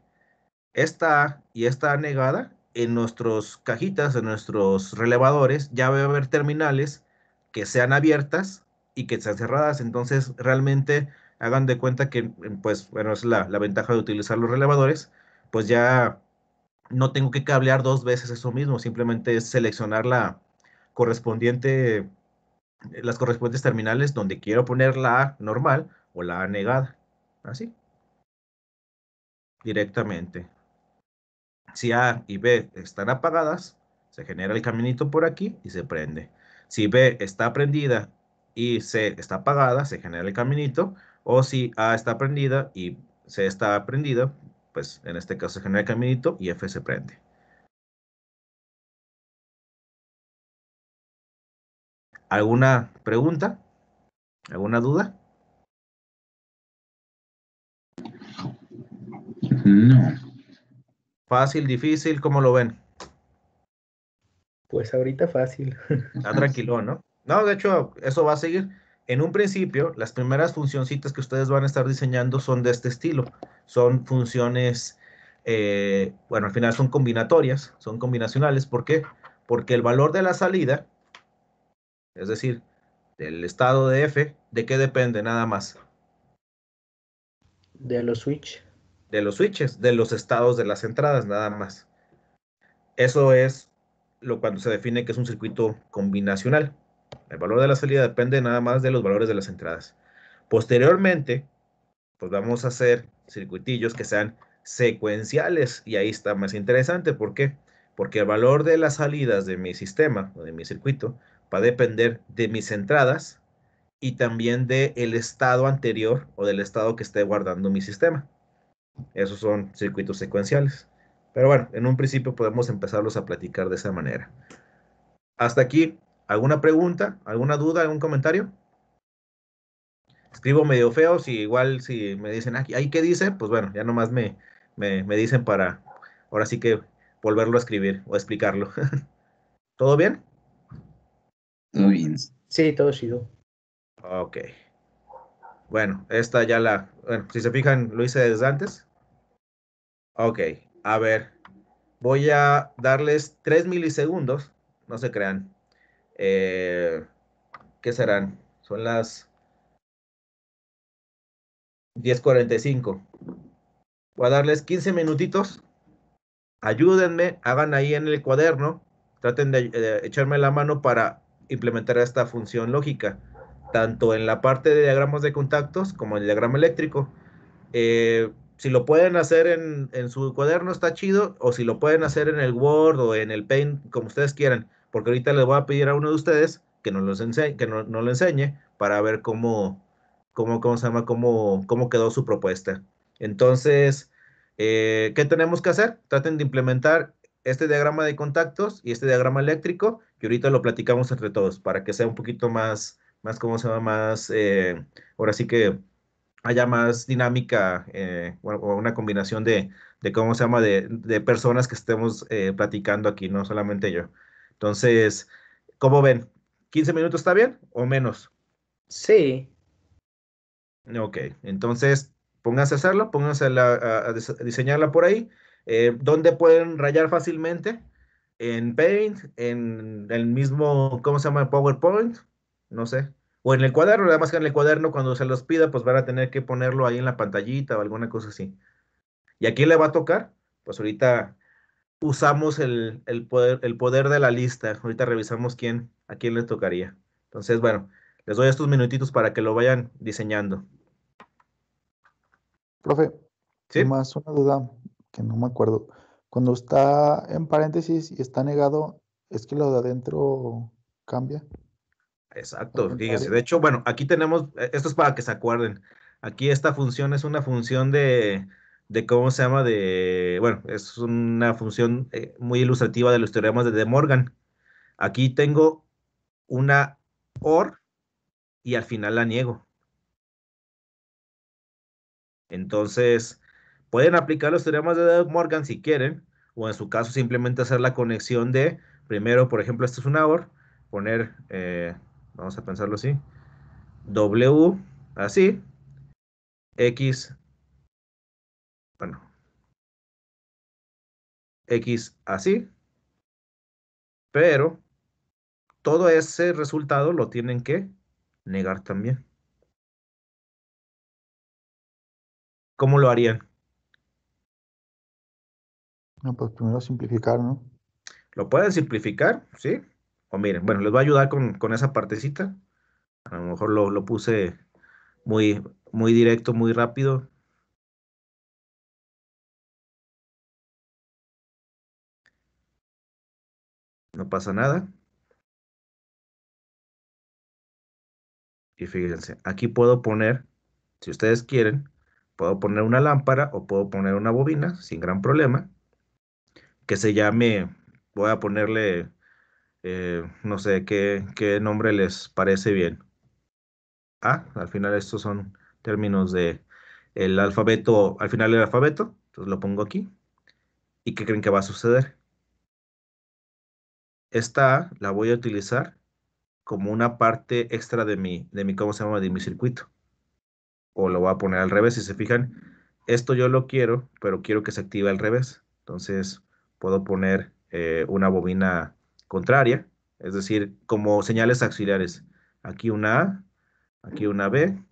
Speaker 1: Esta A y esta A negada, en nuestros cajitas, en nuestros relevadores, ya va a haber terminales que sean abiertas y que sean cerradas. Entonces, realmente hagan de cuenta que, pues, bueno, es la, la ventaja de utilizar los relevadores, pues ya no tengo que cablear dos veces eso mismo, simplemente es seleccionar la correspondiente las correspondientes terminales donde quiero poner la A normal o la A negada. Así. Directamente. Si A y B están apagadas, se genera el caminito por aquí y se prende. Si B está prendida y C está apagada, se genera el caminito. O si A está prendida y C está prendida, pues en este caso se genera el caminito y F se prende. ¿Alguna pregunta? ¿Alguna duda?
Speaker 3: No.
Speaker 1: Fácil, difícil, ¿cómo lo ven?
Speaker 2: Pues ahorita fácil.
Speaker 1: Está tranquilo, ¿no? No, de hecho, eso va a seguir. En un principio, las primeras funcioncitas que ustedes van a estar diseñando son de este estilo. Son funciones, eh, bueno, al final son combinatorias, son combinacionales. ¿Por qué? Porque el valor de la salida, es decir, del estado de F, ¿de qué depende nada más?
Speaker 2: De los switch.
Speaker 1: De los switches, de los estados de las entradas, nada más. Eso es lo cuando se define que es un circuito combinacional. El valor de la salida depende nada más de los valores de las entradas. Posteriormente, pues vamos a hacer circuitillos que sean secuenciales y ahí está más interesante. ¿Por qué? Porque el valor de las salidas de mi sistema o de mi circuito va a depender de mis entradas y también del el estado anterior o del estado que esté guardando mi sistema. Esos son circuitos secuenciales. Pero bueno, en un principio podemos empezarlos a platicar de esa manera. Hasta aquí, ¿alguna pregunta? ¿Alguna duda? ¿Algún comentario? Escribo medio feo, si igual si me dicen aquí, ¿ahí qué dice? Pues bueno, ya nomás me, me, me dicen para ahora sí que volverlo a escribir o explicarlo. [LAUGHS] ¿Todo bien?
Speaker 3: Todo bien.
Speaker 2: Sí, todo chido.
Speaker 1: Ok. Bueno, esta ya la, bueno, si se fijan, lo hice desde antes. Ok, a ver, voy a darles 3 milisegundos, no se crean. Eh, ¿Qué serán? Son las 10.45. Voy a darles 15 minutitos. Ayúdenme, hagan ahí en el cuaderno, traten de, de echarme la mano para implementar esta función lógica, tanto en la parte de diagramas de contactos como en el diagrama eléctrico. Eh, si lo pueden hacer en, su cuaderno está chido, o si lo pueden hacer en el Word o en el Paint, como ustedes quieran, porque ahorita les voy a pedir a uno de ustedes que nos los que no, no lo enseñe para ver cómo, cómo, cómo se llama, cómo, cómo quedó su propuesta. Entonces, eh, ¿qué tenemos que hacer? Traten de implementar este diagrama de contactos y este diagrama eléctrico, y ahorita lo platicamos entre todos para que sea un poquito más, más ¿cómo se llama? Más, eh, ahora sí que haya más dinámica eh, o, una combinación de, de, ¿cómo se llama? De, de personas que estemos eh, platicando aquí, no solamente yo. Entonces, ¿cómo ven? ¿15 minutos está bien o menos?
Speaker 2: Sí.
Speaker 1: Ok, entonces pónganse a hacerlo, pónganse a, la, a, a diseñarla por ahí. Eh, ¿Dónde pueden rayar fácilmente? En Paint, en el mismo, ¿cómo se llama? PowerPoint, no sé. O en el cuaderno, además que en el cuaderno cuando se los pida, pues van a tener que ponerlo ahí en la pantallita o alguna cosa así. ¿Y a quién le va a tocar? Pues ahorita usamos el, el, poder, el poder de la lista. Ahorita revisamos quién, a quién le tocaría. Entonces, bueno, les doy estos minutitos para que lo vayan diseñando.
Speaker 5: Profe,
Speaker 1: ¿Sí?
Speaker 5: más una duda que no me acuerdo. Cuando está en paréntesis y está negado, ¿es que lo de adentro cambia?
Speaker 1: Exacto, fíjese. De hecho, bueno, aquí tenemos, esto es para que se acuerden. Aquí esta función es una función de, de ¿cómo se llama? De, bueno, es una función eh, muy ilustrativa de los teoremas de De Morgan. Aquí tengo una OR y al final la niego. Entonces, pueden aplicar los teoremas de Morgan si quieren, o en su caso simplemente hacer la conexión de, primero, por ejemplo, esto es una OR, poner, eh, vamos a pensarlo así, W, así, X, bueno, X así, pero todo ese resultado lo tienen que negar también. ¿Cómo lo harían?
Speaker 5: No, pues primero simplificar, ¿no?
Speaker 1: Lo pueden simplificar, ¿sí? O miren, bueno, les voy a ayudar con, con esa partecita. A lo mejor lo, lo puse muy, muy directo, muy rápido. No pasa nada. Y fíjense, aquí puedo poner, si ustedes quieren, puedo poner una lámpara o puedo poner una bobina sin gran problema. Que se llame, voy a ponerle, eh, no sé qué, qué nombre les parece bien. Ah, al final estos son términos de el alfabeto, al final del alfabeto, entonces lo pongo aquí. ¿Y qué creen que va a suceder? Esta A la voy a utilizar como una parte extra de mi, de mi, ¿cómo se llama? De mi circuito. O lo voy a poner al revés, si se fijan, esto yo lo quiero, pero quiero que se active al revés. Entonces, puedo poner eh, una bobina contraria, es decir, como señales auxiliares. Aquí una A, aquí una B,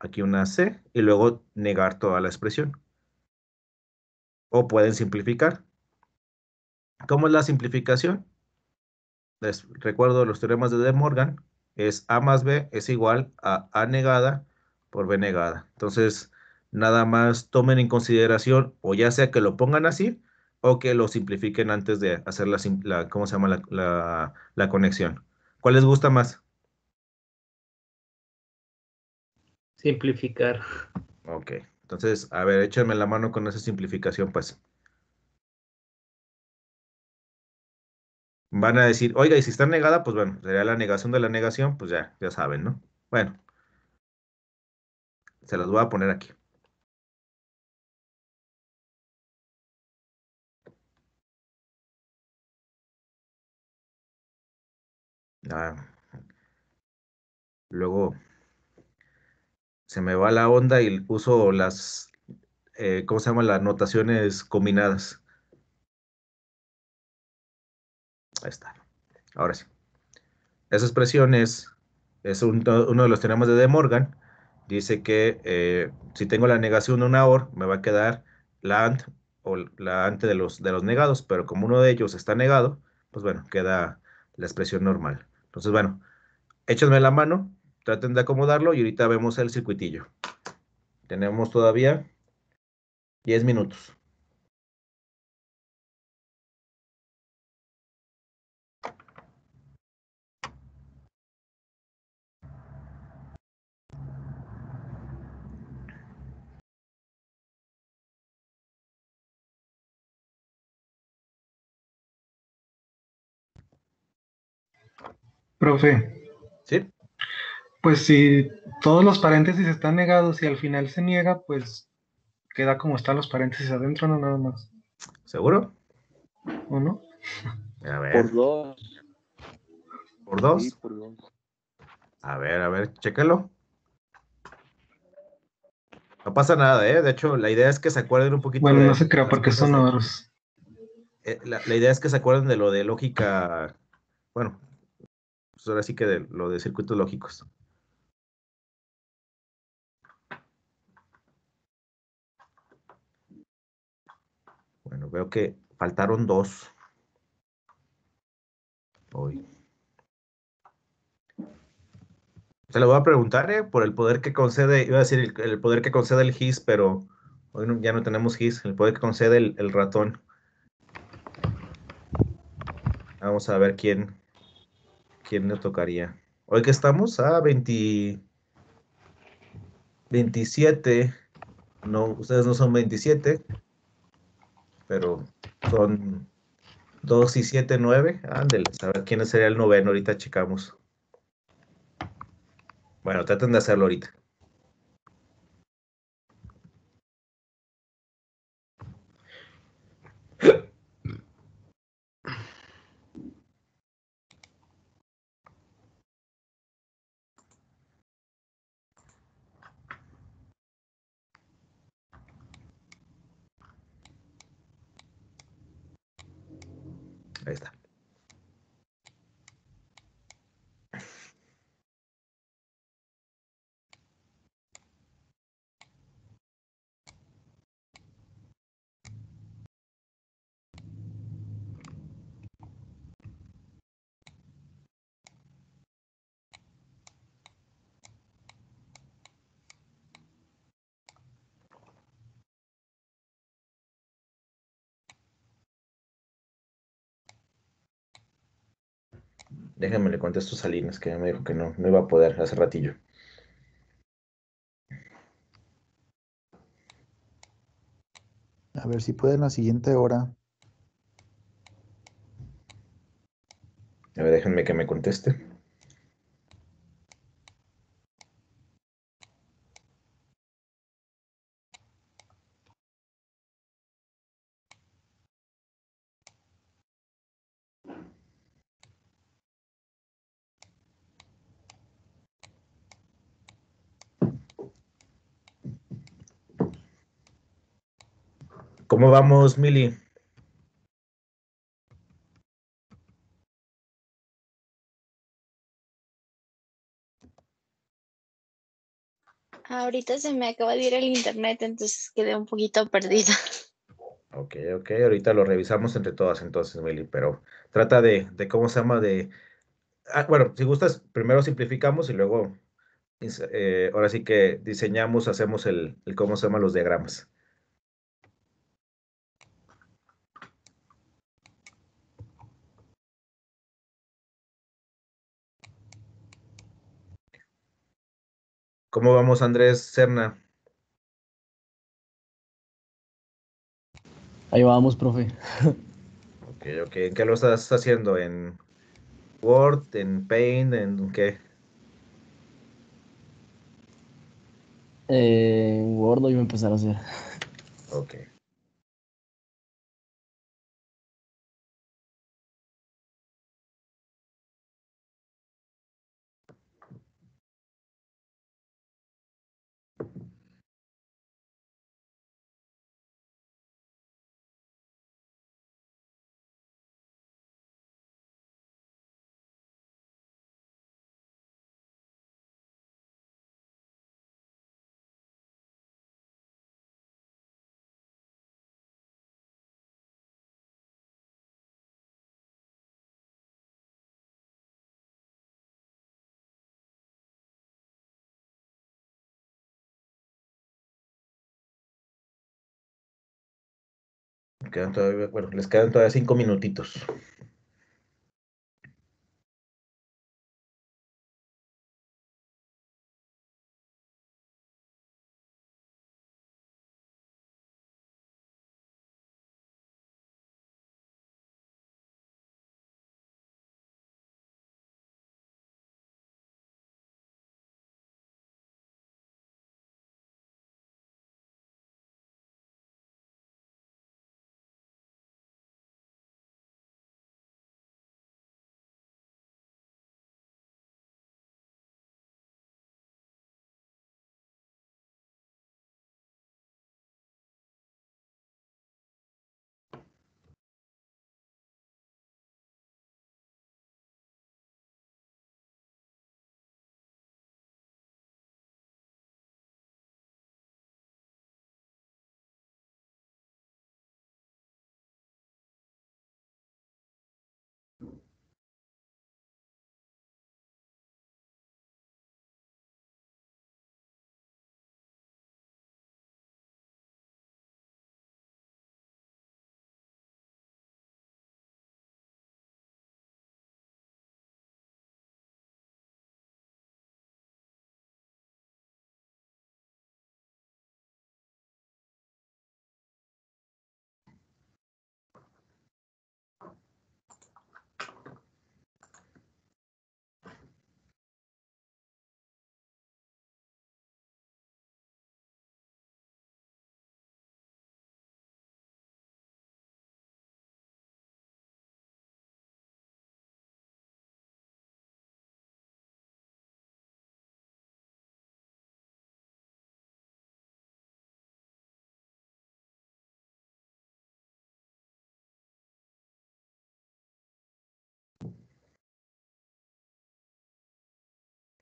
Speaker 1: aquí una C, y luego negar toda la expresión. O pueden simplificar. ¿Cómo es la simplificación? Les recuerdo los teoremas de De Morgan. Es A más B es igual a A negada por B negada. Entonces, nada más tomen en consideración, o ya sea que lo pongan así, o que lo simplifiquen antes de hacer la, la- ¿cómo se llama? La, la- la conexión. ¿Cuál les gusta más?
Speaker 2: Simplificar.
Speaker 1: Ok. Entonces, a ver, échenme la mano con esa simplificación, pues. Van a decir, oiga, y si está negada, pues bueno, sería la negación de la negación, pues ya, ya saben, ¿no? Bueno, se las voy a poner aquí. Ah, luego se me va la onda y uso las, eh, ¿cómo se llama? Las notaciones combinadas. Ahí está. Ahora sí. Esa expresión es, es un- uno de los teoremas de De Morgan. Dice que eh, si tengo la negación de una OR, me va a quedar la ANT o la ANT de los, de los negados, pero como uno de ellos está negado, pues bueno, queda la expresión normal. Entonces, bueno, échenme la mano, traten de acomodarlo y ahorita vemos el circuitillo. Tenemos todavía 10 minutos.
Speaker 7: Profe,
Speaker 1: ¿Sí?
Speaker 7: pues si todos los paréntesis están negados y al final se niega, pues queda como están los paréntesis adentro, no nada más,
Speaker 1: ¿Seguro?
Speaker 7: ¿o no?
Speaker 1: A ver,
Speaker 6: Por dos.
Speaker 1: por dos.
Speaker 6: Sí, por dos.
Speaker 1: A ver, a ver, chécalo. No pasa nada, ¿eh? De hecho, la idea es que se acuerden un poquito
Speaker 7: Bueno,
Speaker 1: de
Speaker 7: no se crea porque son oros.
Speaker 1: eh, la, la idea es que se acuerden de lo de lógica, bueno, pues ahora sí que de lo de circuitos lógicos. Bueno, veo que faltaron dos. Hoy. Se lo voy a preguntar, ¿eh? Por el poder que concede, iba a decir el, poder que concede el GIS, pero hoy ya no tenemos GIS, el poder que concede el ratón. Vamos a ver quién, quién le tocaría. Hoy que estamos a 20, 27. No, ustedes no son 27, pero son 2 y 7, 9. Ándeles, a ver quién sería el noveno. Ahorita checamos. Bueno, traten de hacerlo ahorita. Ahí está. Déjenme le contesto a Salinas, que me dijo que no, no iba a poder hace ratillo.
Speaker 5: A ver si puede en la siguiente hora.
Speaker 1: A ver, déjenme que me conteste. ¿Cómo vamos, Mili?
Speaker 8: Ahorita se me acaba de ir el internet, entonces quedé un poquito perdida.
Speaker 1: Ok, ok, ahorita lo revisamos entre todas entonces, Mili, pero trata de, de cómo se llama de... Ah, bueno, si gustas, primero simplificamos y luego, eh, ahora sí que diseñamos, hacemos el, el cómo se llaman los diagramas. ¿Cómo vamos, Andrés Serna?
Speaker 8: Ahí vamos, profe.
Speaker 1: Ok, ok, ¿en qué lo estás haciendo? ¿En Word, en Paint, en qué?
Speaker 8: Eh, Word lo iba a empezar a hacer.
Speaker 1: Ok. Quedan todavía, bueno, les quedan todavía cinco minutitos.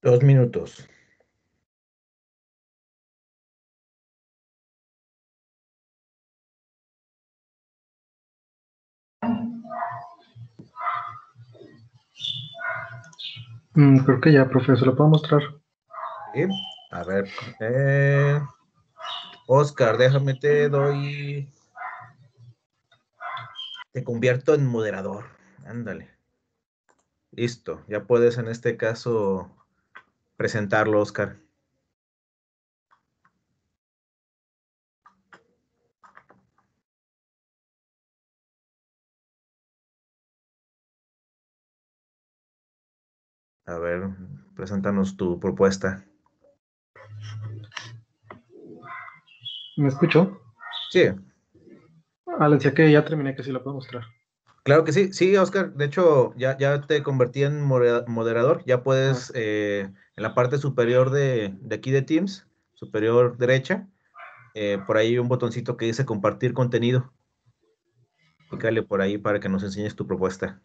Speaker 1: Dos minutos.
Speaker 7: Mm, creo que ya, profe, se lo puedo mostrar.
Speaker 1: Sí, A ver, eh, Oscar, déjame te doy. Te convierto en moderador. Ándale. Listo, ya puedes en este caso presentarlo, Oscar. A ver, preséntanos tu propuesta.
Speaker 7: ¿Me escuchó?
Speaker 1: Sí,
Speaker 7: Ah, le decía que ya terminé, que sí lo puedo mostrar.
Speaker 1: claro que sí. Sí, Oscar. De hecho, ya, ya te convertí en modera- moderador. Ya puedes, eh, en la parte superior de, de aquí de Teams, superior derecha, eh, por ahí hay un botoncito que dice compartir contenido. Pícale por ahí para que nos enseñes tu propuesta.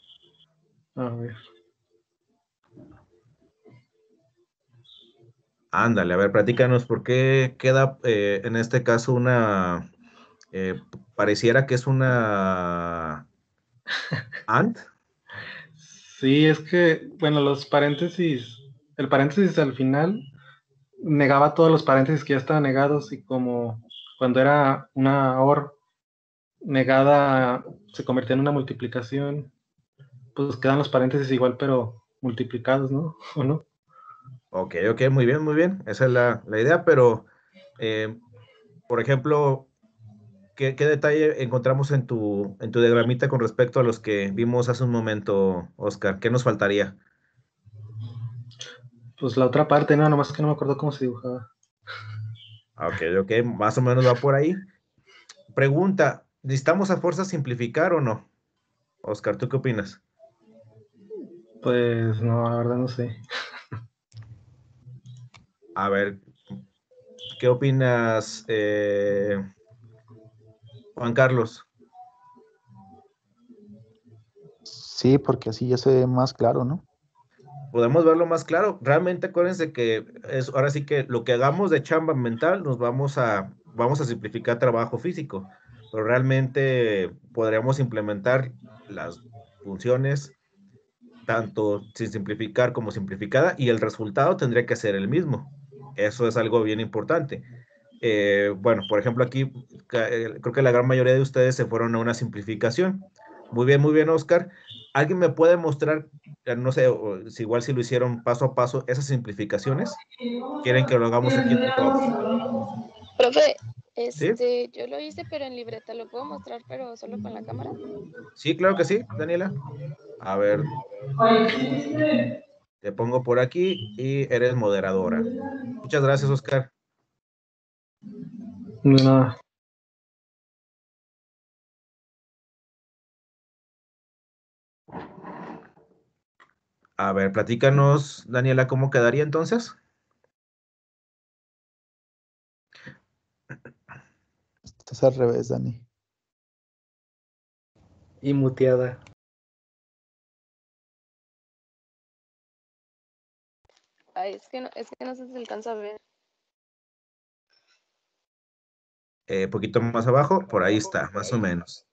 Speaker 7: A ver.
Speaker 1: Ándale, a ver, platícanos por qué queda eh, en este caso una, Eh, pareciera que es una [LAUGHS] AND.
Speaker 7: Sí, es que, bueno, los paréntesis, el paréntesis al final negaba todos los paréntesis que ya estaban negados y como cuando era una OR negada se convertía en una multiplicación, pues quedan los paréntesis igual pero multiplicados, ¿no? [LAUGHS] ¿O no?
Speaker 1: Ok, ok, muy bien, muy bien. Esa es la, idea, pero, eh, por ejemplo, ¿qué, ¿qué, detalle encontramos en tu, en tu diagramita con respecto a los que vimos hace un momento, Oscar? ¿Qué nos faltaría?
Speaker 7: Pues la otra parte, no, nomás que no me acuerdo cómo se dibujaba.
Speaker 1: Ok, ok, más o menos va por ahí. Pregunta, ¿necesitamos a fuerza simplificar o no? Oscar, ¿tú qué opinas?
Speaker 7: Pues no, la verdad no sé.
Speaker 1: A ver, ¿qué opinas, eh, Juan Carlos?
Speaker 5: Sí, porque así ya se ve más claro, ¿no?
Speaker 1: Podemos verlo más claro. Realmente acuérdense que es ahora sí que lo que hagamos de chamba mental nos vamos a vamos a simplificar trabajo físico, pero realmente podríamos implementar las funciones tanto sin simplificar como simplificada y el resultado tendría que ser el mismo. Eso es algo bien importante. Eh, bueno, por ejemplo, aquí eh, creo que la gran mayoría de ustedes se fueron a una simplificación. Muy bien, muy bien, Oscar. ¿Alguien me puede mostrar, eh, no sé, si igual si lo hicieron paso a paso, esas simplificaciones? ¿Quieren que lo hagamos aquí?
Speaker 9: Profe, este, ¿Sí? yo lo hice, pero en libreta. ¿Lo puedo mostrar, pero solo con la cámara?
Speaker 1: Sí, claro que sí, Daniela. A ver. Te pongo por aquí y eres moderadora. Muchas gracias, Oscar.
Speaker 7: Nada.
Speaker 1: A ver, platícanos, Daniela, ¿cómo quedaría entonces?
Speaker 5: Estás al revés, Dani.
Speaker 2: Y muteada.
Speaker 9: Ay, es que no, es que no se alcanza a ver.
Speaker 1: Eh, poquito más abajo, por ahí está, más o menos.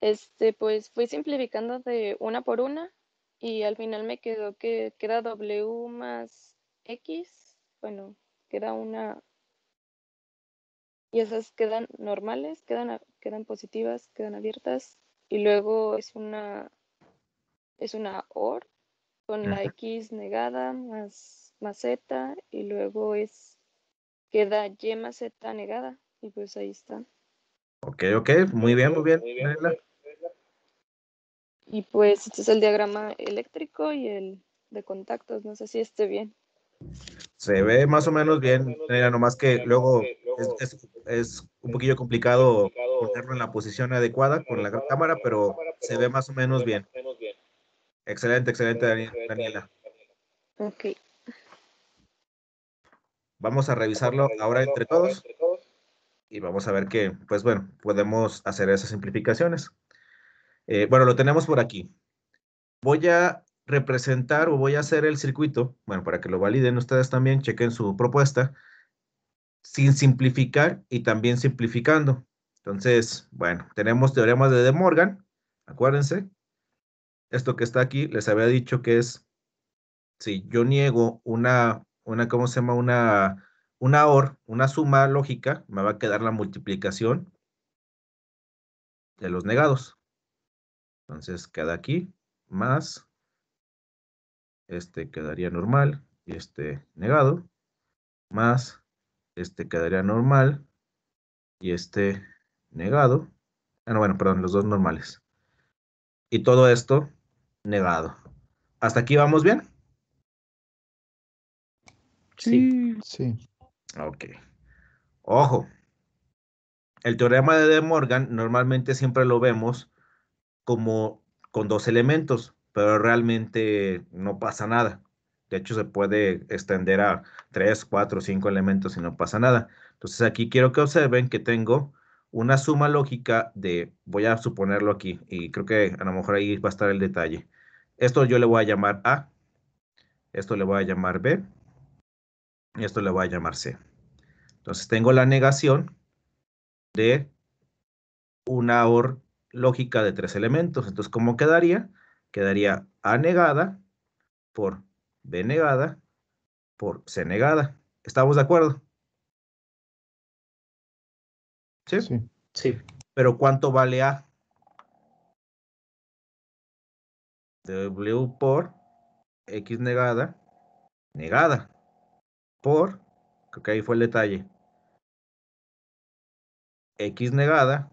Speaker 9: Este, pues fui simplificando de una por una y al final me quedó que queda W más X, bueno, queda una y esas quedan normales, quedan, quedan positivas, quedan abiertas y luego es una es una OR con la X negada más, más Z y luego es queda Y más Z negada y pues ahí está.
Speaker 1: Ok, ok, muy bien, muy bien.
Speaker 9: Y pues este es el diagrama eléctrico y el de contactos, no sé si esté bien.
Speaker 1: Se ve más o menos bien, mira, nomás que luego es, es, es, un poquillo complicado ponerlo en la posición adecuada con la cámara, pero se ve más o menos bien. Excelente, excelente, Daniela.
Speaker 9: Ok.
Speaker 1: Vamos a revisarlo ahora entre todos y vamos a ver que, pues bueno, podemos hacer esas simplificaciones. Eh, bueno, lo tenemos por aquí. Voy a representar o voy a hacer el circuito, bueno, para que lo validen ustedes también, chequen su propuesta, sin simplificar y también simplificando. Entonces, bueno, tenemos teoremas de De Morgan, acuérdense. Esto que está aquí, les había dicho que es, si yo niego una, una ¿cómo se llama? Una, una OR, una suma lógica, me va a quedar la multiplicación de los negados. Entonces queda aquí más, este quedaría normal y este negado, más este quedaría normal y este negado. Ah, no, bueno, perdón, los dos normales. Y todo esto negado. ¿Hasta aquí vamos bien?
Speaker 5: Sí. Sí.
Speaker 1: Ok. Ojo. El teorema de De Morgan normalmente siempre lo vemos como con dos elementos, pero realmente no pasa nada. De hecho, se puede extender a tres, cuatro, cinco elementos y no pasa nada. Entonces, aquí quiero que observen que tengo una suma lógica de, voy a suponerlo aquí, y creo que a lo mejor ahí va a estar el detalle. Esto yo le voy a llamar A, esto le voy a llamar B, y esto le voy a llamar C. Entonces, tengo la negación de una OR lógica de tres elementos. Entonces, ¿cómo quedaría? Quedaría A negada por B negada por C negada. ¿Estamos de acuerdo? ¿Sí?
Speaker 5: Sí.
Speaker 2: Sí.
Speaker 1: Pero ¿cuánto vale A? W por X negada, negada, por, creo que ahí fue el detalle, X negada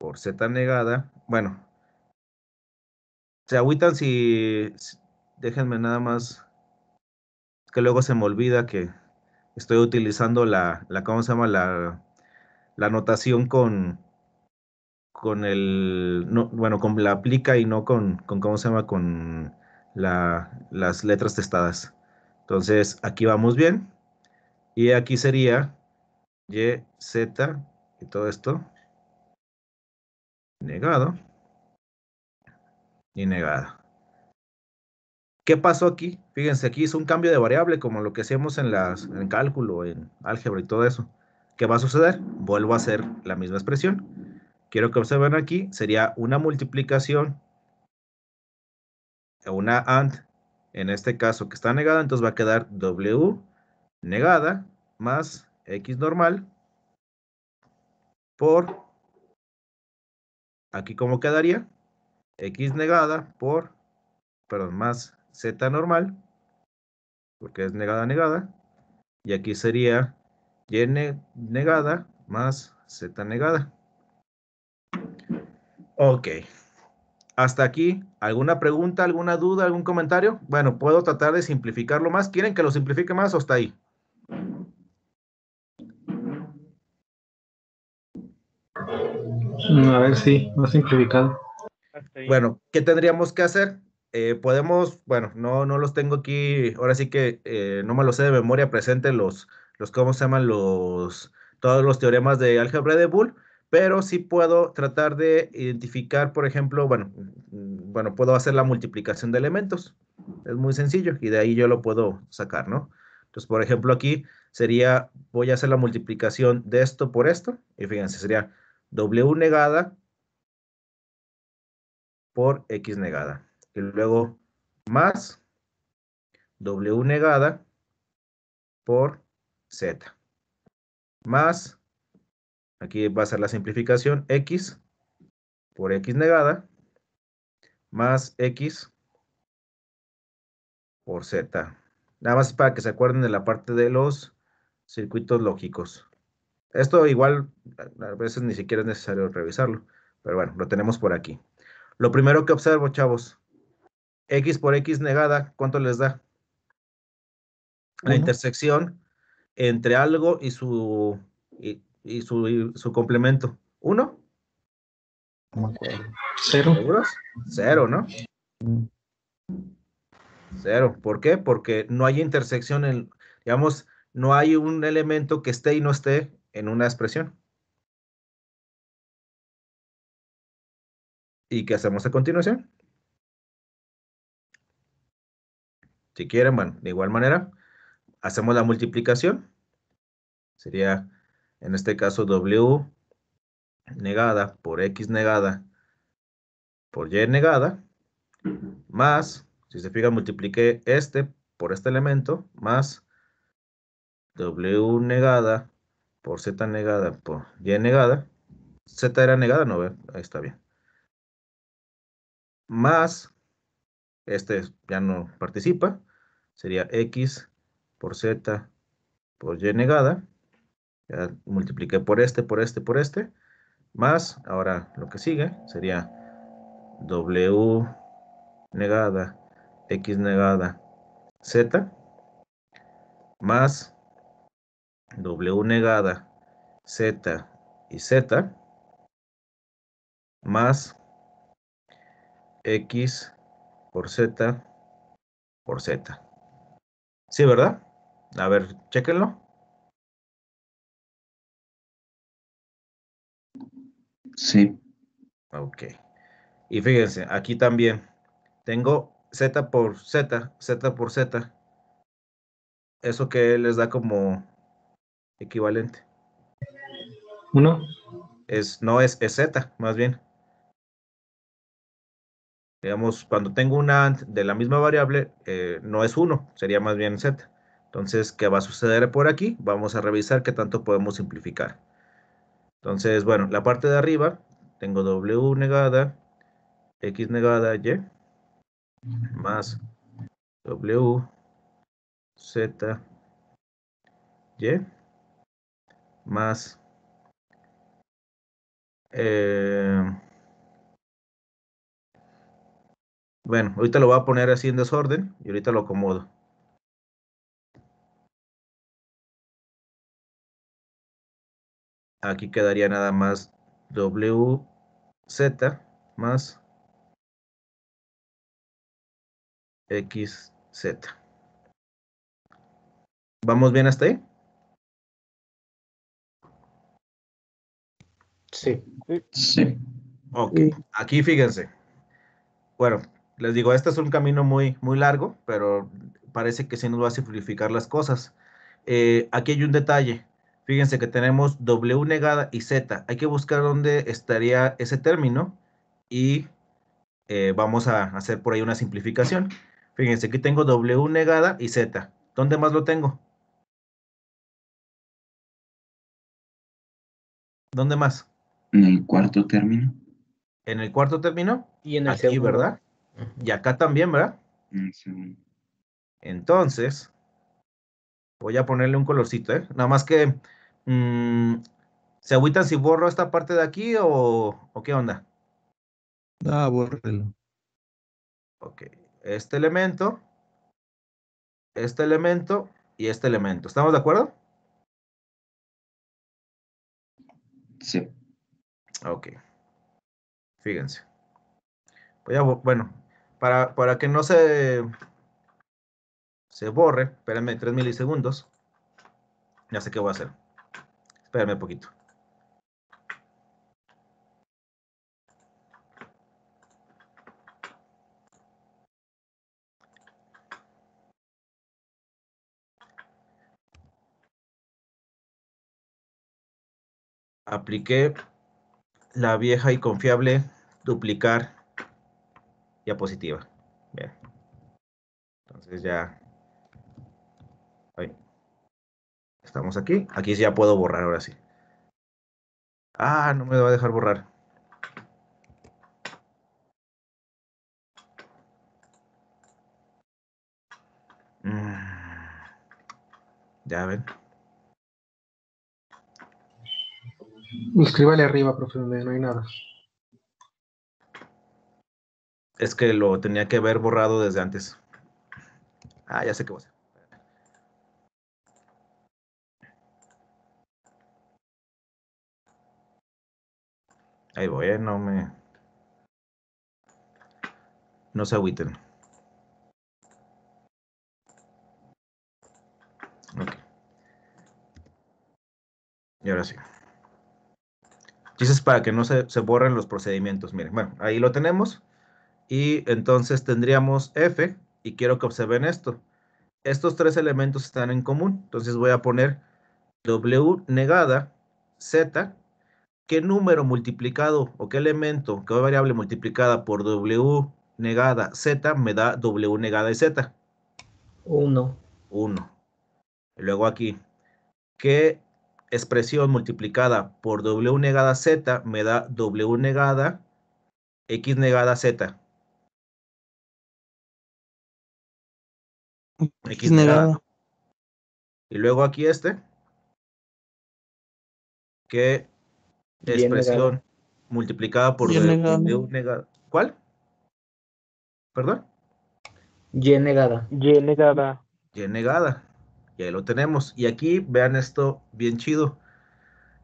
Speaker 1: por Z negada, bueno, se agüitan si, déjenme nada más, que luego se me olvida que estoy utilizando la, la ¿cómo se llama? La, la notación con, con el, no, bueno, con la aplica y no con, con ¿cómo se llama? Con la, las letras testadas. Entonces, aquí vamos bien. Y aquí sería Y, Z y todo esto. Negado. Y negada. ¿Qué pasó aquí? Fíjense, aquí es un cambio de variable como lo que hacíamos en, las, en cálculo, en álgebra y todo eso. ¿Qué va a suceder? Vuelvo a hacer la misma expresión. Quiero que observen aquí, sería una multiplicación, una AND, en este caso que está negada, entonces va a quedar W negada más X normal por, aquí cómo quedaría, X negada por, perdón, más Z normal, porque es negada negada, y aquí sería Y ne- negada más Z negada. Ok. Hasta aquí, ¿alguna pregunta, alguna duda, algún comentario? Bueno, puedo tratar de simplificarlo más. ¿Quieren que lo simplifique más o está ahí?
Speaker 7: A ver, sí, más simplificado.
Speaker 1: Bueno, ¿qué tendríamos que hacer? Eh, podemos, bueno, no, no los tengo aquí, ahora sí que eh, no me lo sé de memoria presente los, los, ¿cómo se llaman? Los, todos los teoremas de álgebra de Boole, pero sí puedo tratar de identificar, por ejemplo, bueno, mm, bueno, puedo hacer la multiplicación de elementos. Es muy sencillo y de ahí yo lo puedo sacar, ¿no? Entonces, por ejemplo, aquí sería, voy a hacer la multiplicación de esto por esto, y fíjense, sería W negada por X negada. Y luego más W negada por Z. Más, aquí va a ser la simplificación, X por X negada, más X por Z. Nada más para que se acuerden de la parte de los circuitos lógicos. Esto igual a veces ni siquiera es necesario revisarlo, pero bueno, lo tenemos por aquí. Lo primero que observo, chavos, X por X negada, ¿cuánto les da? La intersección entre algo y su, y, y su, y su complemento. ¿Uno?
Speaker 5: No me acuerdo.
Speaker 7: Cero.
Speaker 1: ¿Seguros? Cero, ¿no?
Speaker 5: Mm,
Speaker 1: Cero. ¿Por qué? Porque no hay intersección en, digamos, no hay un elemento que esté y no esté en una expresión. ¿Y qué hacemos a continuación? Si quieren, bueno, de igual manera, hacemos la multiplicación. Sería, en este caso, W negada por X negada por Y negada, más, si se fijan, multipliqué este por este elemento, más W negada por Z negada por Y negada. Z era negada, no, ahí está bien. Más, este ya no participa, sería X por Z por Y negada. Ya multipliqué por este, por este, por este. Más, ahora lo que sigue sería W negada, X negada, Z. Más W negada, Z y Z. Más X por Z por Z. Sí, ¿verdad? A ver, chéquenlo.
Speaker 3: Sí,
Speaker 1: Ok. Y fíjense, aquí también tengo Z por Z, Z por Z. ¿Eso que les da como equivalente?
Speaker 7: Uno.
Speaker 1: es, no es, es z, más bien. Digamos, cuando tengo una AND de la misma variable, eh, no es 1, sería más bien z. Entonces, ¿qué va a suceder por aquí? Vamos a revisar qué tanto podemos simplificar. Entonces, bueno, la parte de arriba, tengo w negada, x negada y, más w, z, y, más eh, bueno, ahorita lo voy a poner así en desorden y ahorita lo acomodo. Aquí quedaría nada más WZ más XZ. ¿Vamos bien hasta ahí?
Speaker 2: Sí.
Speaker 3: Sí.
Speaker 1: Ok,
Speaker 5: Sí.
Speaker 1: aquí fíjense. Bueno, les digo, este es un camino muy, muy largo, pero parece que sí nos va a simplificar las cosas. Eh, aquí hay un detalle. Fíjense que tenemos W negada y Z. Hay que buscar dónde estaría ese término y eh, vamos a hacer por ahí una simplificación. Fíjense, aquí tengo W negada y Z. ¿Dónde más lo tengo? ¿Dónde más?
Speaker 3: En el cuarto término.
Speaker 1: ¿En el cuarto término?
Speaker 2: Y en el
Speaker 1: Aquí,
Speaker 2: segundo.
Speaker 1: ¿verdad? Y acá también, ¿verdad?
Speaker 3: En el segundo.
Speaker 1: Entonces, voy a ponerle un colorcito, ¿eh? Nada más que, mm, ¿se agüitan si borro esta parte de aquí o, o qué onda?
Speaker 5: Ah, bórrelo.
Speaker 1: Ok, este elemento, este elemento y este elemento. ¿Estamos de acuerdo?
Speaker 3: Sí.
Speaker 1: Ok. Fíjense. Voy a, bueno, para, para que no se, se borre, espérenme 3 milisegundos. Ya sé qué voy a hacer. Espérenme un poquito. Apliqué la vieja y confiable duplicar diapositiva. Bien. Entonces ya. ahí. Estamos aquí. Aquí ya puedo borrar ahora sí. Ah, no me va a dejar borrar. Mm. Ya ven.
Speaker 7: Escríbale arriba, profe, donde no hay nada.
Speaker 1: Es que lo tenía que haber borrado desde antes. Ah, ya sé qué voy a hacer. Ahí voy, eh, no me. No se agüiten. Ok. Y ahora sí. Dices para que no se, se borren los procedimientos. Miren, bueno, ahí lo tenemos. Y entonces tendríamos F, y quiero que observen esto. Estos tres elementos están en común. Entonces voy a poner W negada Z. ¿Qué número multiplicado o qué elemento, qué variable multiplicada por W negada Z me da W negada y Z?
Speaker 2: Uno.
Speaker 1: 1. Y luego aquí, ¿qué expresión multiplicada por W negada Z me da W negada X negada Z?
Speaker 5: X negada.
Speaker 1: Y luego aquí este, ¿qué
Speaker 2: Y negada.
Speaker 1: expresión multiplicada por
Speaker 5: Y
Speaker 1: W
Speaker 5: negada.
Speaker 1: negada? ¿Cuál? ¿Perdón?
Speaker 2: Y negada.
Speaker 6: Y negada.
Speaker 1: Y negada. Y ahí lo tenemos. Y aquí vean esto bien chido.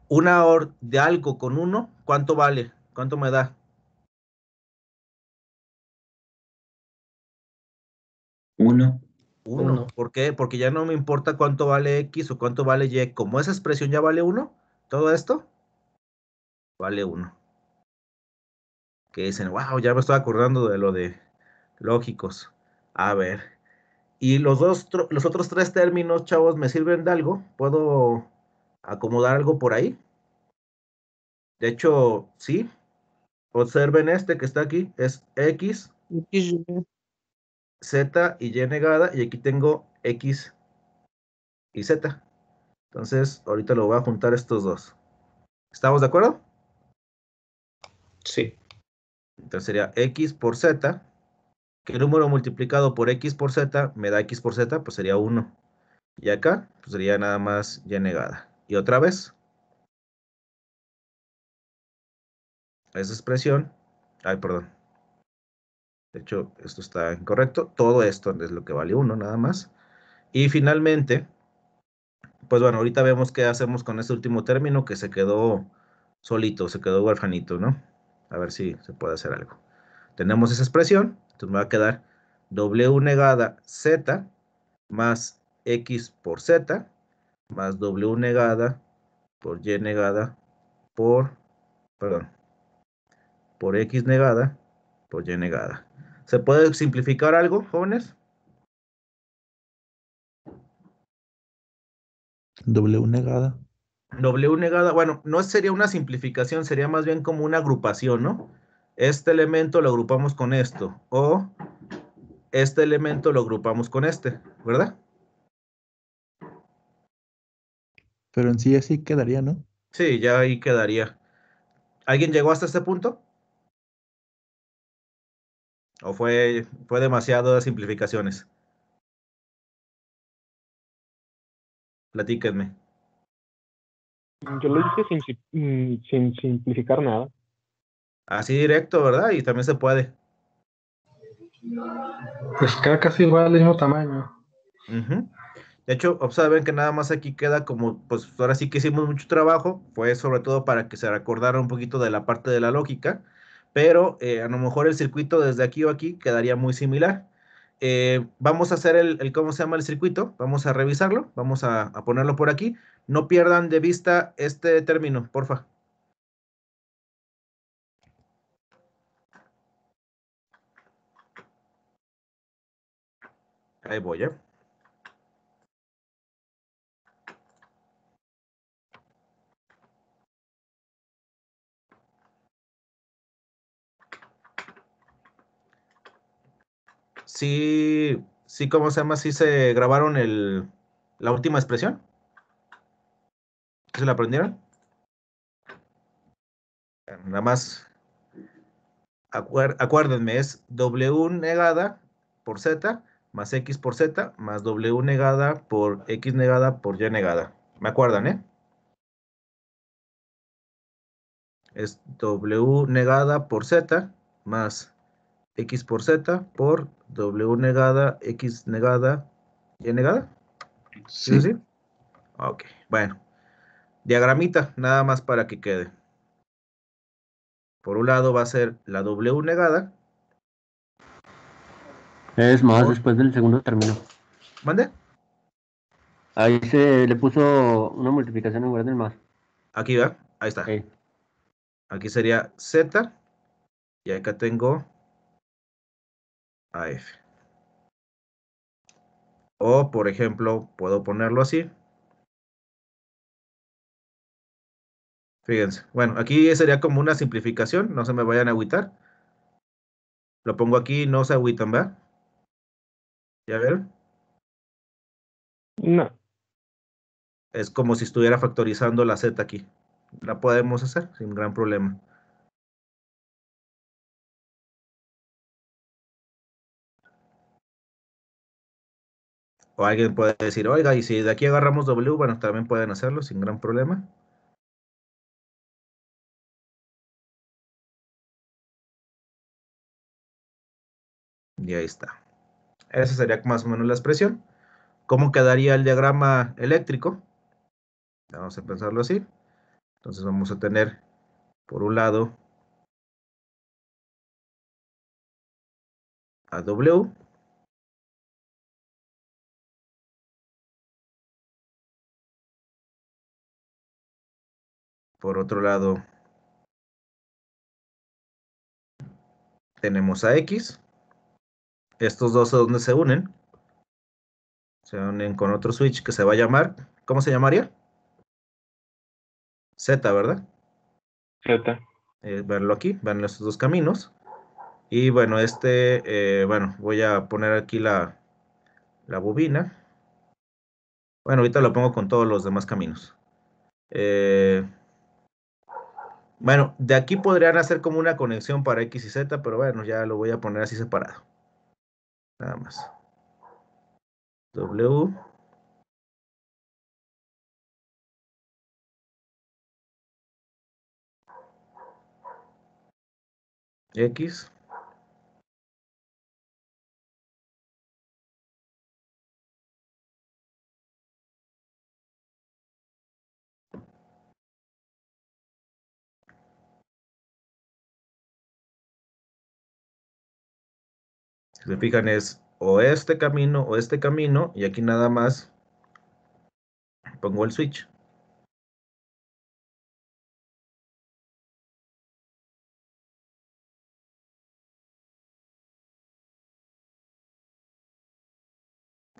Speaker 1: Una OR de algo con uno, ¿cuánto vale? ¿Cuánto me da?
Speaker 3: Uno.
Speaker 1: Uno.
Speaker 2: Uno.
Speaker 1: ¿Por qué? Porque ya no me importa cuánto vale X o cuánto vale Y. Como esa expresión ya vale uno, todo esto vale uno. Que dicen, wow, ya me estoy acordando de lo de lógicos. A ver. Y los dos, los otros tres términos, chavos, ¿me sirven de algo? ¿Puedo acomodar algo por ahí? De hecho, sí. Observen este que está aquí, es X, Z y Y negada, y aquí tengo X y Z. Entonces, ahorita lo voy a juntar estos dos. ¿Estamos de acuerdo?
Speaker 2: Sí.
Speaker 1: Entonces sería X por Z. ¿Qué número multiplicado por X por Z me da X por Z? Pues sería 1. Y acá, pues sería nada más Y negada. Y otra vez. Esa expresión. Ay, perdón. De hecho, esto está incorrecto. Todo esto es lo que vale 1, nada más. Y finalmente, pues bueno, ahorita vemos qué hacemos con este último término que se quedó solito, se quedó huerfanito, ¿no? A ver si se puede hacer algo. Tenemos esa expresión, entonces me va a quedar W negada Z más X por Z más W negada por Y negada por, perdón, por X negada por Y negada. ¿Se puede simplificar algo, jóvenes?
Speaker 5: W negada.
Speaker 1: W negada, bueno, no sería una simplificación, sería más bien como una agrupación, ¿no? Este elemento lo agrupamos con esto, o este elemento lo agrupamos con este, ¿verdad?
Speaker 5: Pero en sí así quedaría, ¿no?
Speaker 1: Sí, ya ahí quedaría. ¿Alguien llegó hasta este punto? ¿O fue, fue demasiado de simplificaciones? Platíquenme.
Speaker 10: Yo lo hice sin, si- mm, sin simplificar nada.
Speaker 1: Así directo, ¿verdad? Y también se puede.
Speaker 7: Pues queda casi igual, del mismo tamaño.
Speaker 1: De hecho, observen que nada más aquí queda como, pues ahora sí que hicimos mucho trabajo, fue sobre todo para que se recordara un poquito de la parte de la lógica, pero eh, a lo mejor el circuito desde aquí o aquí quedaría muy similar. Eh, vamos a hacer el, el- ¿cómo se llama el circuito? Vamos a revisarlo, vamos a, a ponerlo por aquí. No pierdan de vista este término, porfa. Ahí voy, ¿eh? Sí, sí, ¿cómo se llama? Sí se grabaron el, la última expresión. ¿Sí ¿Se la aprendieron? Nada más. acuérdenme, es W negada por Z más X por Z más W negada por X negada por Y negada. ¿Me acuerdan, eh? Es W negada por Z más X por Z por W negada, X negada, Y negada. ¿Sí?
Speaker 3: Sí.
Speaker 1: Ok, bueno. Diagramita, nada más para que quede. Por un lado va a ser la W negada.
Speaker 6: Es más después del segundo término.
Speaker 1: ¿Mande?
Speaker 6: Ahí se le puso una multiplicación en lugar del más.
Speaker 1: Aquí va, ahí está. Aquí sería Z. Y acá tengo AF. O, por ejemplo, puedo ponerlo así. Fíjense. Bueno, aquí sería como una simplificación. No se me vayan a agüitar. Lo pongo aquí, no se agüitan, ¿verdad? ¿Ya vieron?
Speaker 10: No.
Speaker 1: Es como si estuviera factorizando la Z aquí. La podemos hacer sin gran problema. O alguien puede decir, oiga, y si de aquí agarramos W, bueno, también pueden hacerlo sin gran problema. Y ahí está. Esa sería más o menos la expresión. ¿Cómo quedaría el diagrama eléctrico? Vamos a pensarlo así. Entonces vamos a tener, por un lado, a W. Por otro lado, tenemos a X. Estos dos a donde se unen. Se unen con otro switch que se va a llamar, ¿cómo se llamaría? Z, ¿verdad?
Speaker 10: Z.
Speaker 1: eh, verlo aquí, van estos dos caminos. Y bueno, este, eh, bueno, voy a poner aquí la, la bobina. Bueno, ahorita lo pongo con todos los demás caminos. Eh, bueno, de aquí podrían hacer como una conexión para X y Z, pero bueno, ya lo voy a poner así separado. Nada más. W. X. Si se fijan es o este camino o este camino y aquí nada más pongo el switch.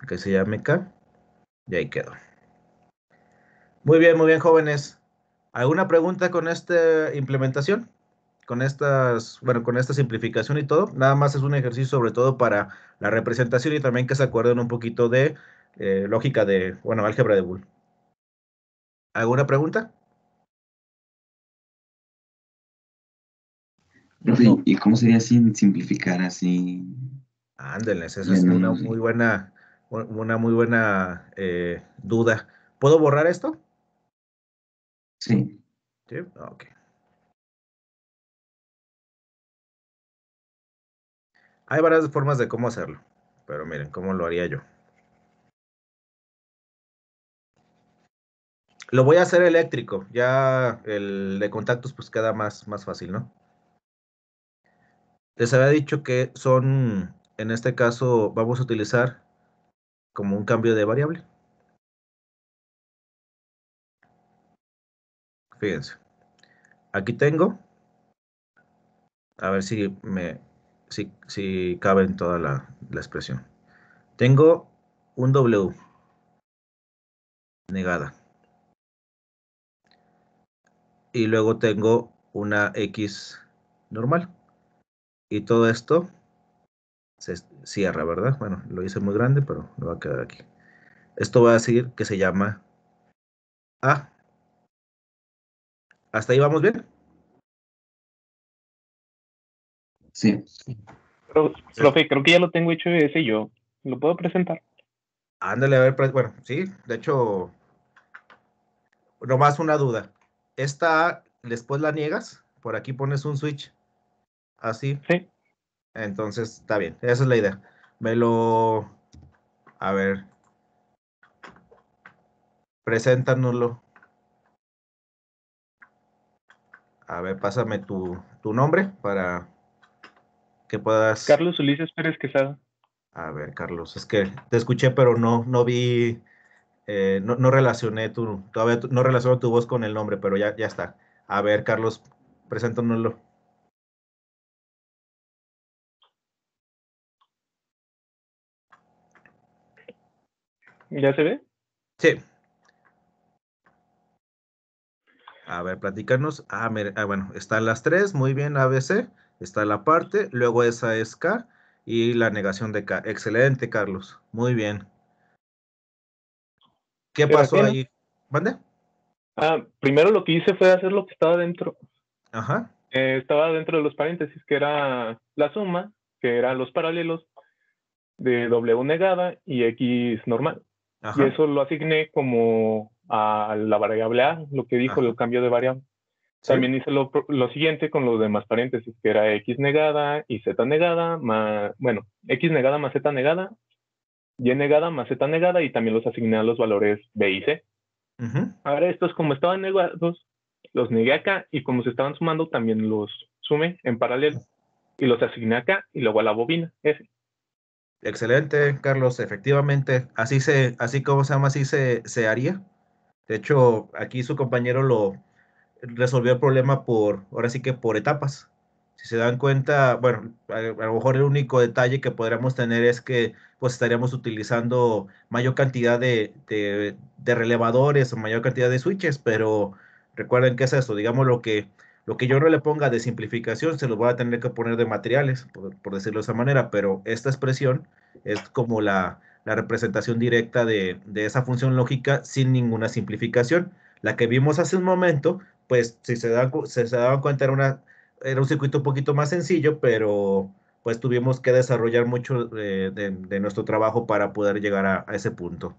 Speaker 1: que se llame K y ahí quedó. Muy bien, muy bien, jóvenes. ¿Alguna pregunta con esta implementación? Con estas, bueno, con esta simplificación y todo. Nada más es un ejercicio sobre todo para la representación y también que se acuerden un poquito de eh, lógica de, bueno, álgebra de Boole. ¿Alguna pregunta?
Speaker 3: Profe, ¿y cómo sería sin simplificar así?
Speaker 1: Ándeles, esa es una muy buena, una muy buena eh, duda. ¿Puedo borrar esto?
Speaker 3: Sí.
Speaker 1: Sí, ok. Hay varias formas de cómo hacerlo, pero miren cómo lo haría yo. Lo voy a hacer eléctrico, ya el de contactos pues queda más, más fácil, ¿no? Les había dicho que son, en este caso, vamos a utilizar como un cambio de variable. Fíjense. Aquí tengo. A ver si me si, si cabe en toda la, la expresión. Tengo un W negada. Y luego tengo una X normal. Y todo esto se cierra, ¿verdad? Bueno, lo hice muy grande, pero lo va a quedar aquí. Esto va a decir que se llama A. ¿Hasta ahí vamos bien?
Speaker 3: Sí.
Speaker 10: Pro- profe, creo que ya lo tengo hecho ese yo. ¿Lo puedo presentar?
Speaker 1: Ándale, a ver, bueno, sí, de hecho, nomás una duda. Esta A, después la niegas, por aquí pones un switch, así.
Speaker 10: Sí.
Speaker 1: Entonces, está bien, esa es la idea. Me lo, a ver, preséntanoslo. A ver, pásame tu, tu nombre para que puedas.
Speaker 10: Carlos Ulises Pérez Quesada.
Speaker 1: A ver, Carlos, es que te escuché, pero no, no vi, eh, no, no relacioné tu, todavía no relaciono tu voz con el nombre, pero ya, ya está. A ver, Carlos, preséntanoslo.
Speaker 10: ¿Ya se ve?
Speaker 1: Sí. A ver, platícanos. Ah, mire, ah, bueno, están las tres, muy bien, ABC, está la parte, luego esa es K y la negación de K. Excelente, Carlos, muy bien. ¿Qué pasó ahí? ¿Mande?
Speaker 10: Ah, primero lo que hice fue hacer lo que estaba dentro.
Speaker 1: Ajá,
Speaker 10: Eh, estaba dentro de los paréntesis, que era la suma, que eran los paralelos de W negada y X normal.
Speaker 1: ajá.
Speaker 10: Y eso lo asigné como a la variable A, lo que dijo
Speaker 1: Ajá.
Speaker 10: el cambio de variable.
Speaker 1: Sí.
Speaker 10: También hice lo, lo siguiente con los demás paréntesis, que era X negada y Z negada, más, bueno, X negada más Z negada, Y negada más Z negada, y también los asigné a los valores B y C. Ahora estos, como estaban negados, los negué acá, y como se estaban sumando, también los sumé en paralelo. Y los asigné acá, y luego a la bobina, F.
Speaker 1: Excelente, Carlos. Efectivamente, así se, así como se llama, así se, se haría. De hecho, aquí su compañero lo resolvió el problema por, ahora sí que por etapas. Si se dan cuenta, bueno, a, lo mejor el único detalle que podríamos tener es que pues estaríamos utilizando mayor cantidad de, de, de relevadores o mayor cantidad de switches, pero recuerden que es eso, digamos lo que Lo que yo no le ponga de simplificación se lo voy a tener que poner de materiales, por, por decirlo de esa manera, pero esta expresión es como la, la representación directa de, de, esa función lógica sin ninguna simplificación. La que vimos hace un momento, pues si se, da, se, daban cuenta era, una, era un circuito un poquito más sencillo, pero pues tuvimos que desarrollar mucho de, nuestro trabajo para poder llegar a, a ese punto.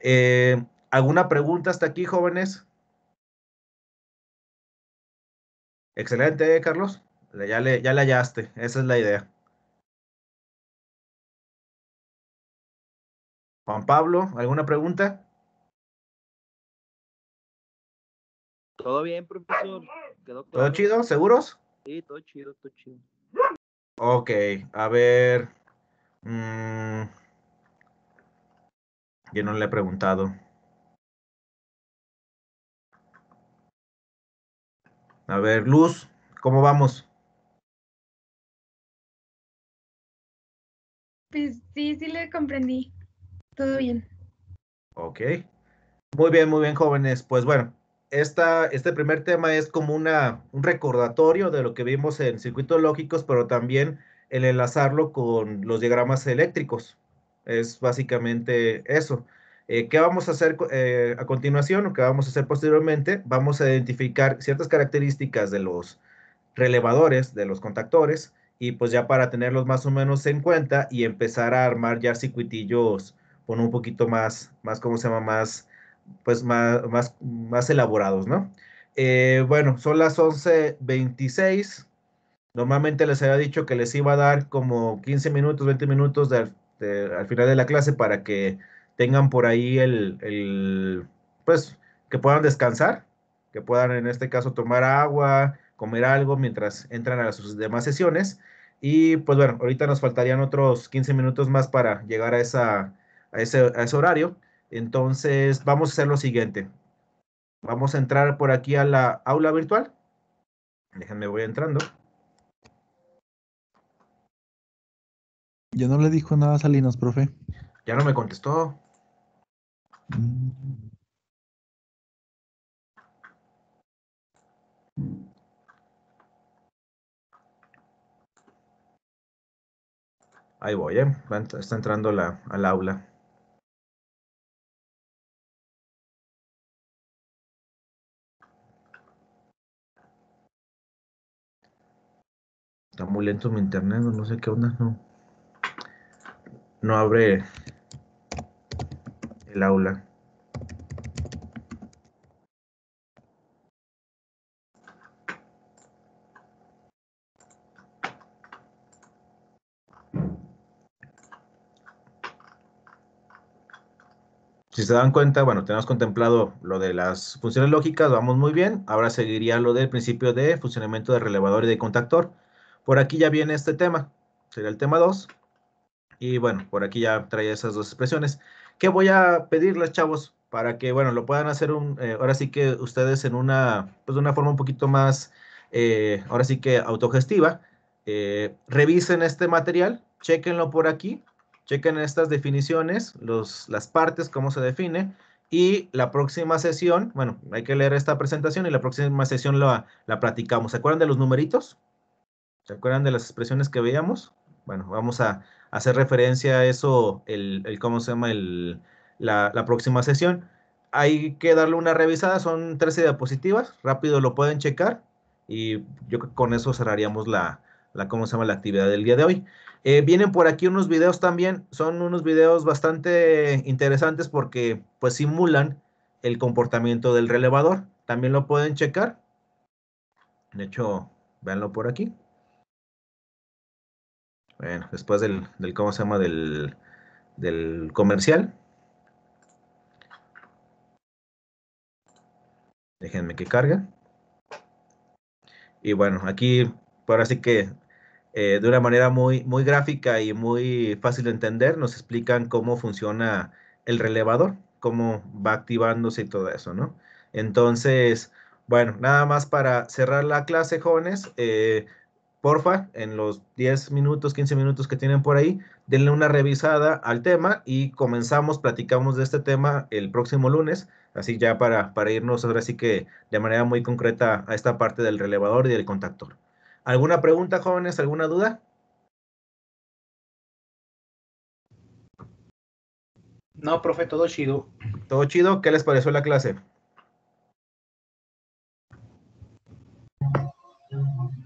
Speaker 1: Eh, ¿Alguna pregunta hasta aquí, jóvenes? Excelente, Carlos. Ya le, ya le hallaste, esa es la idea. Juan Pablo, ¿alguna pregunta?
Speaker 11: Todo bien, profesor. Quedó
Speaker 1: ¿Todo chido? ¿Seguros?
Speaker 11: Sí, todo chido, todo chido.
Speaker 1: Ok, a ver. Mmm, yo no le he preguntado. A ver, Luz, ¿cómo vamos?
Speaker 12: Pues sí, sí le comprendí. Todo bien.
Speaker 1: Ok. Muy bien, muy bien, jóvenes. Pues bueno, este primer tema es como una, un recordatorio de lo que vimos en circuitos lógicos, pero también el enlazarlo con los diagramas eléctricos. Es básicamente eso. Eh, ¿Qué vamos a hacer eh, a continuación o qué vamos a hacer posteriormente? Vamos a identificar ciertas características de los relevadores, de los contactores, y pues ya para tenerlos más o menos en cuenta y empezar a armar ya circuitillos con un poquito más, más ¿cómo se llama? Más, pues más, más, más elaborados, ¿no? Eh, bueno, son las 11.26. Normalmente les había dicho que les iba a dar como 15 minutos, 20 minutos al final de la clase para que tengan por ahí el, el, pues, que puedan descansar, que puedan en este caso tomar agua, comer algo mientras entran a sus demás sesiones. Y pues bueno, ahorita nos faltarían otros 15 minutos más para llegar a, esa, a, ese, a ese horario. Entonces vamos a hacer lo siguiente. Vamos a entrar por aquí a la aula virtual. Déjenme, voy entrando.
Speaker 5: Ya no le dijo nada a Salinas, profe.
Speaker 1: Ya no me contestó.
Speaker 5: Mm.
Speaker 1: Ahí voy, ¿eh? Está entrando la, al aula. Está muy lento mi internet, no sé qué onda, no. No abre el aula. Si se dan cuenta, bueno, tenemos contemplado lo de las funciones lógicas, vamos muy bien. Ahora seguiría lo del principio de funcionamiento de relevador y de contactor. Por aquí ya viene este tema, sería el tema 2. Y bueno, por aquí ya trae esas dos expresiones. ¿Qué voy a pedirles, chavos? Para que, bueno, lo puedan hacer un, eh, ahora sí que ustedes en una, pues de una forma un poquito más, eh, ahora sí que autogestiva. Eh, revisen este material, chequenlo por aquí, chequen estas definiciones, los, las partes, cómo se define, y la próxima sesión, bueno, hay que leer esta presentación y la próxima sesión la, la platicamos. ¿Se acuerdan de los numeritos? ¿Se acuerdan de las expresiones que veíamos? Bueno, vamos a hacer referencia a eso, el, ¿cómo se llama? El, la, la, próxima sesión. Hay que darle una revisada, son 13 diapositivas, rápido lo pueden checar y yo con eso cerraríamos la, la, ¿cómo se llama? La actividad del día de hoy. Eh, vienen por aquí unos videos también, son unos videos bastante interesantes porque pues simulan el comportamiento del relevador. También lo pueden checar. De hecho, véanlo por aquí. Bueno, después del, del ¿cómo se llama? Del, del comercial. Déjenme que cargue. Y bueno, aquí, ahora sí que eh, de una manera muy, muy gráfica y muy fácil de entender, nos explican cómo funciona el relevador, cómo va activándose y todo eso, ¿no? Entonces, bueno, nada más para cerrar la clase, jóvenes. Eh, porfa, en los 10 minutos, 15 minutos que tienen por ahí, denle una revisada al tema y comenzamos, platicamos de este tema el próximo lunes, así ya para, para irnos ahora sí que de manera muy concreta a esta parte del relevador y del contactor. ¿Alguna pregunta, jóvenes? ¿Alguna duda?
Speaker 2: No, profe, todo chido.
Speaker 1: ¿Todo chido? ¿Qué les pareció la clase?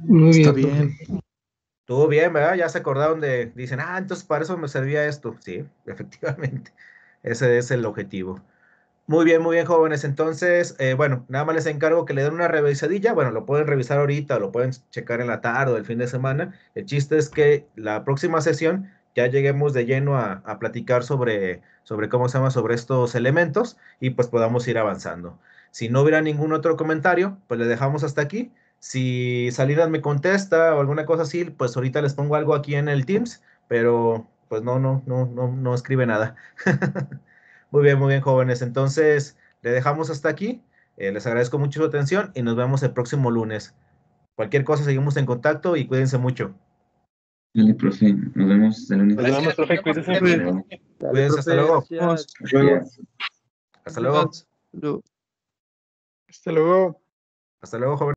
Speaker 7: Muy
Speaker 5: Está
Speaker 7: bien.
Speaker 5: bien.
Speaker 1: Estuvo bien, ¿verdad? Ya se acordaron de, dicen, ah, entonces para eso me servía esto. Sí, [LAUGHS] efectivamente, ese es el objetivo. Muy bien, muy bien, jóvenes. Entonces, eh, bueno, nada más les encargo que le den una revisadilla. Bueno, lo pueden revisar ahorita, o lo pueden checar en la tarde o el fin de semana. El chiste es que la próxima sesión ya lleguemos de lleno a, a platicar sobre, sobre cómo se llama, sobre estos elementos y pues podamos ir avanzando. Si no hubiera ningún otro comentario, pues le dejamos hasta aquí. Si Salinas me contesta o alguna cosa así, pues ahorita les pongo algo aquí en el Teams, pero pues no, no, no, no, no escribe nada. [LAUGHS] muy bien, muy bien, jóvenes. Entonces, le dejamos hasta aquí. Eh, les agradezco mucho su atención y nos vemos el próximo lunes. Cualquier cosa, seguimos en contacto y cuídense mucho.
Speaker 3: Dale, profe. Nos vemos el lunes.
Speaker 10: Nos vemos, profe.
Speaker 3: Luego.
Speaker 1: Cuídense, hasta luego.
Speaker 3: Gracias.
Speaker 1: Hasta luego.
Speaker 7: Hasta luego.
Speaker 1: Hasta luego, jóvenes.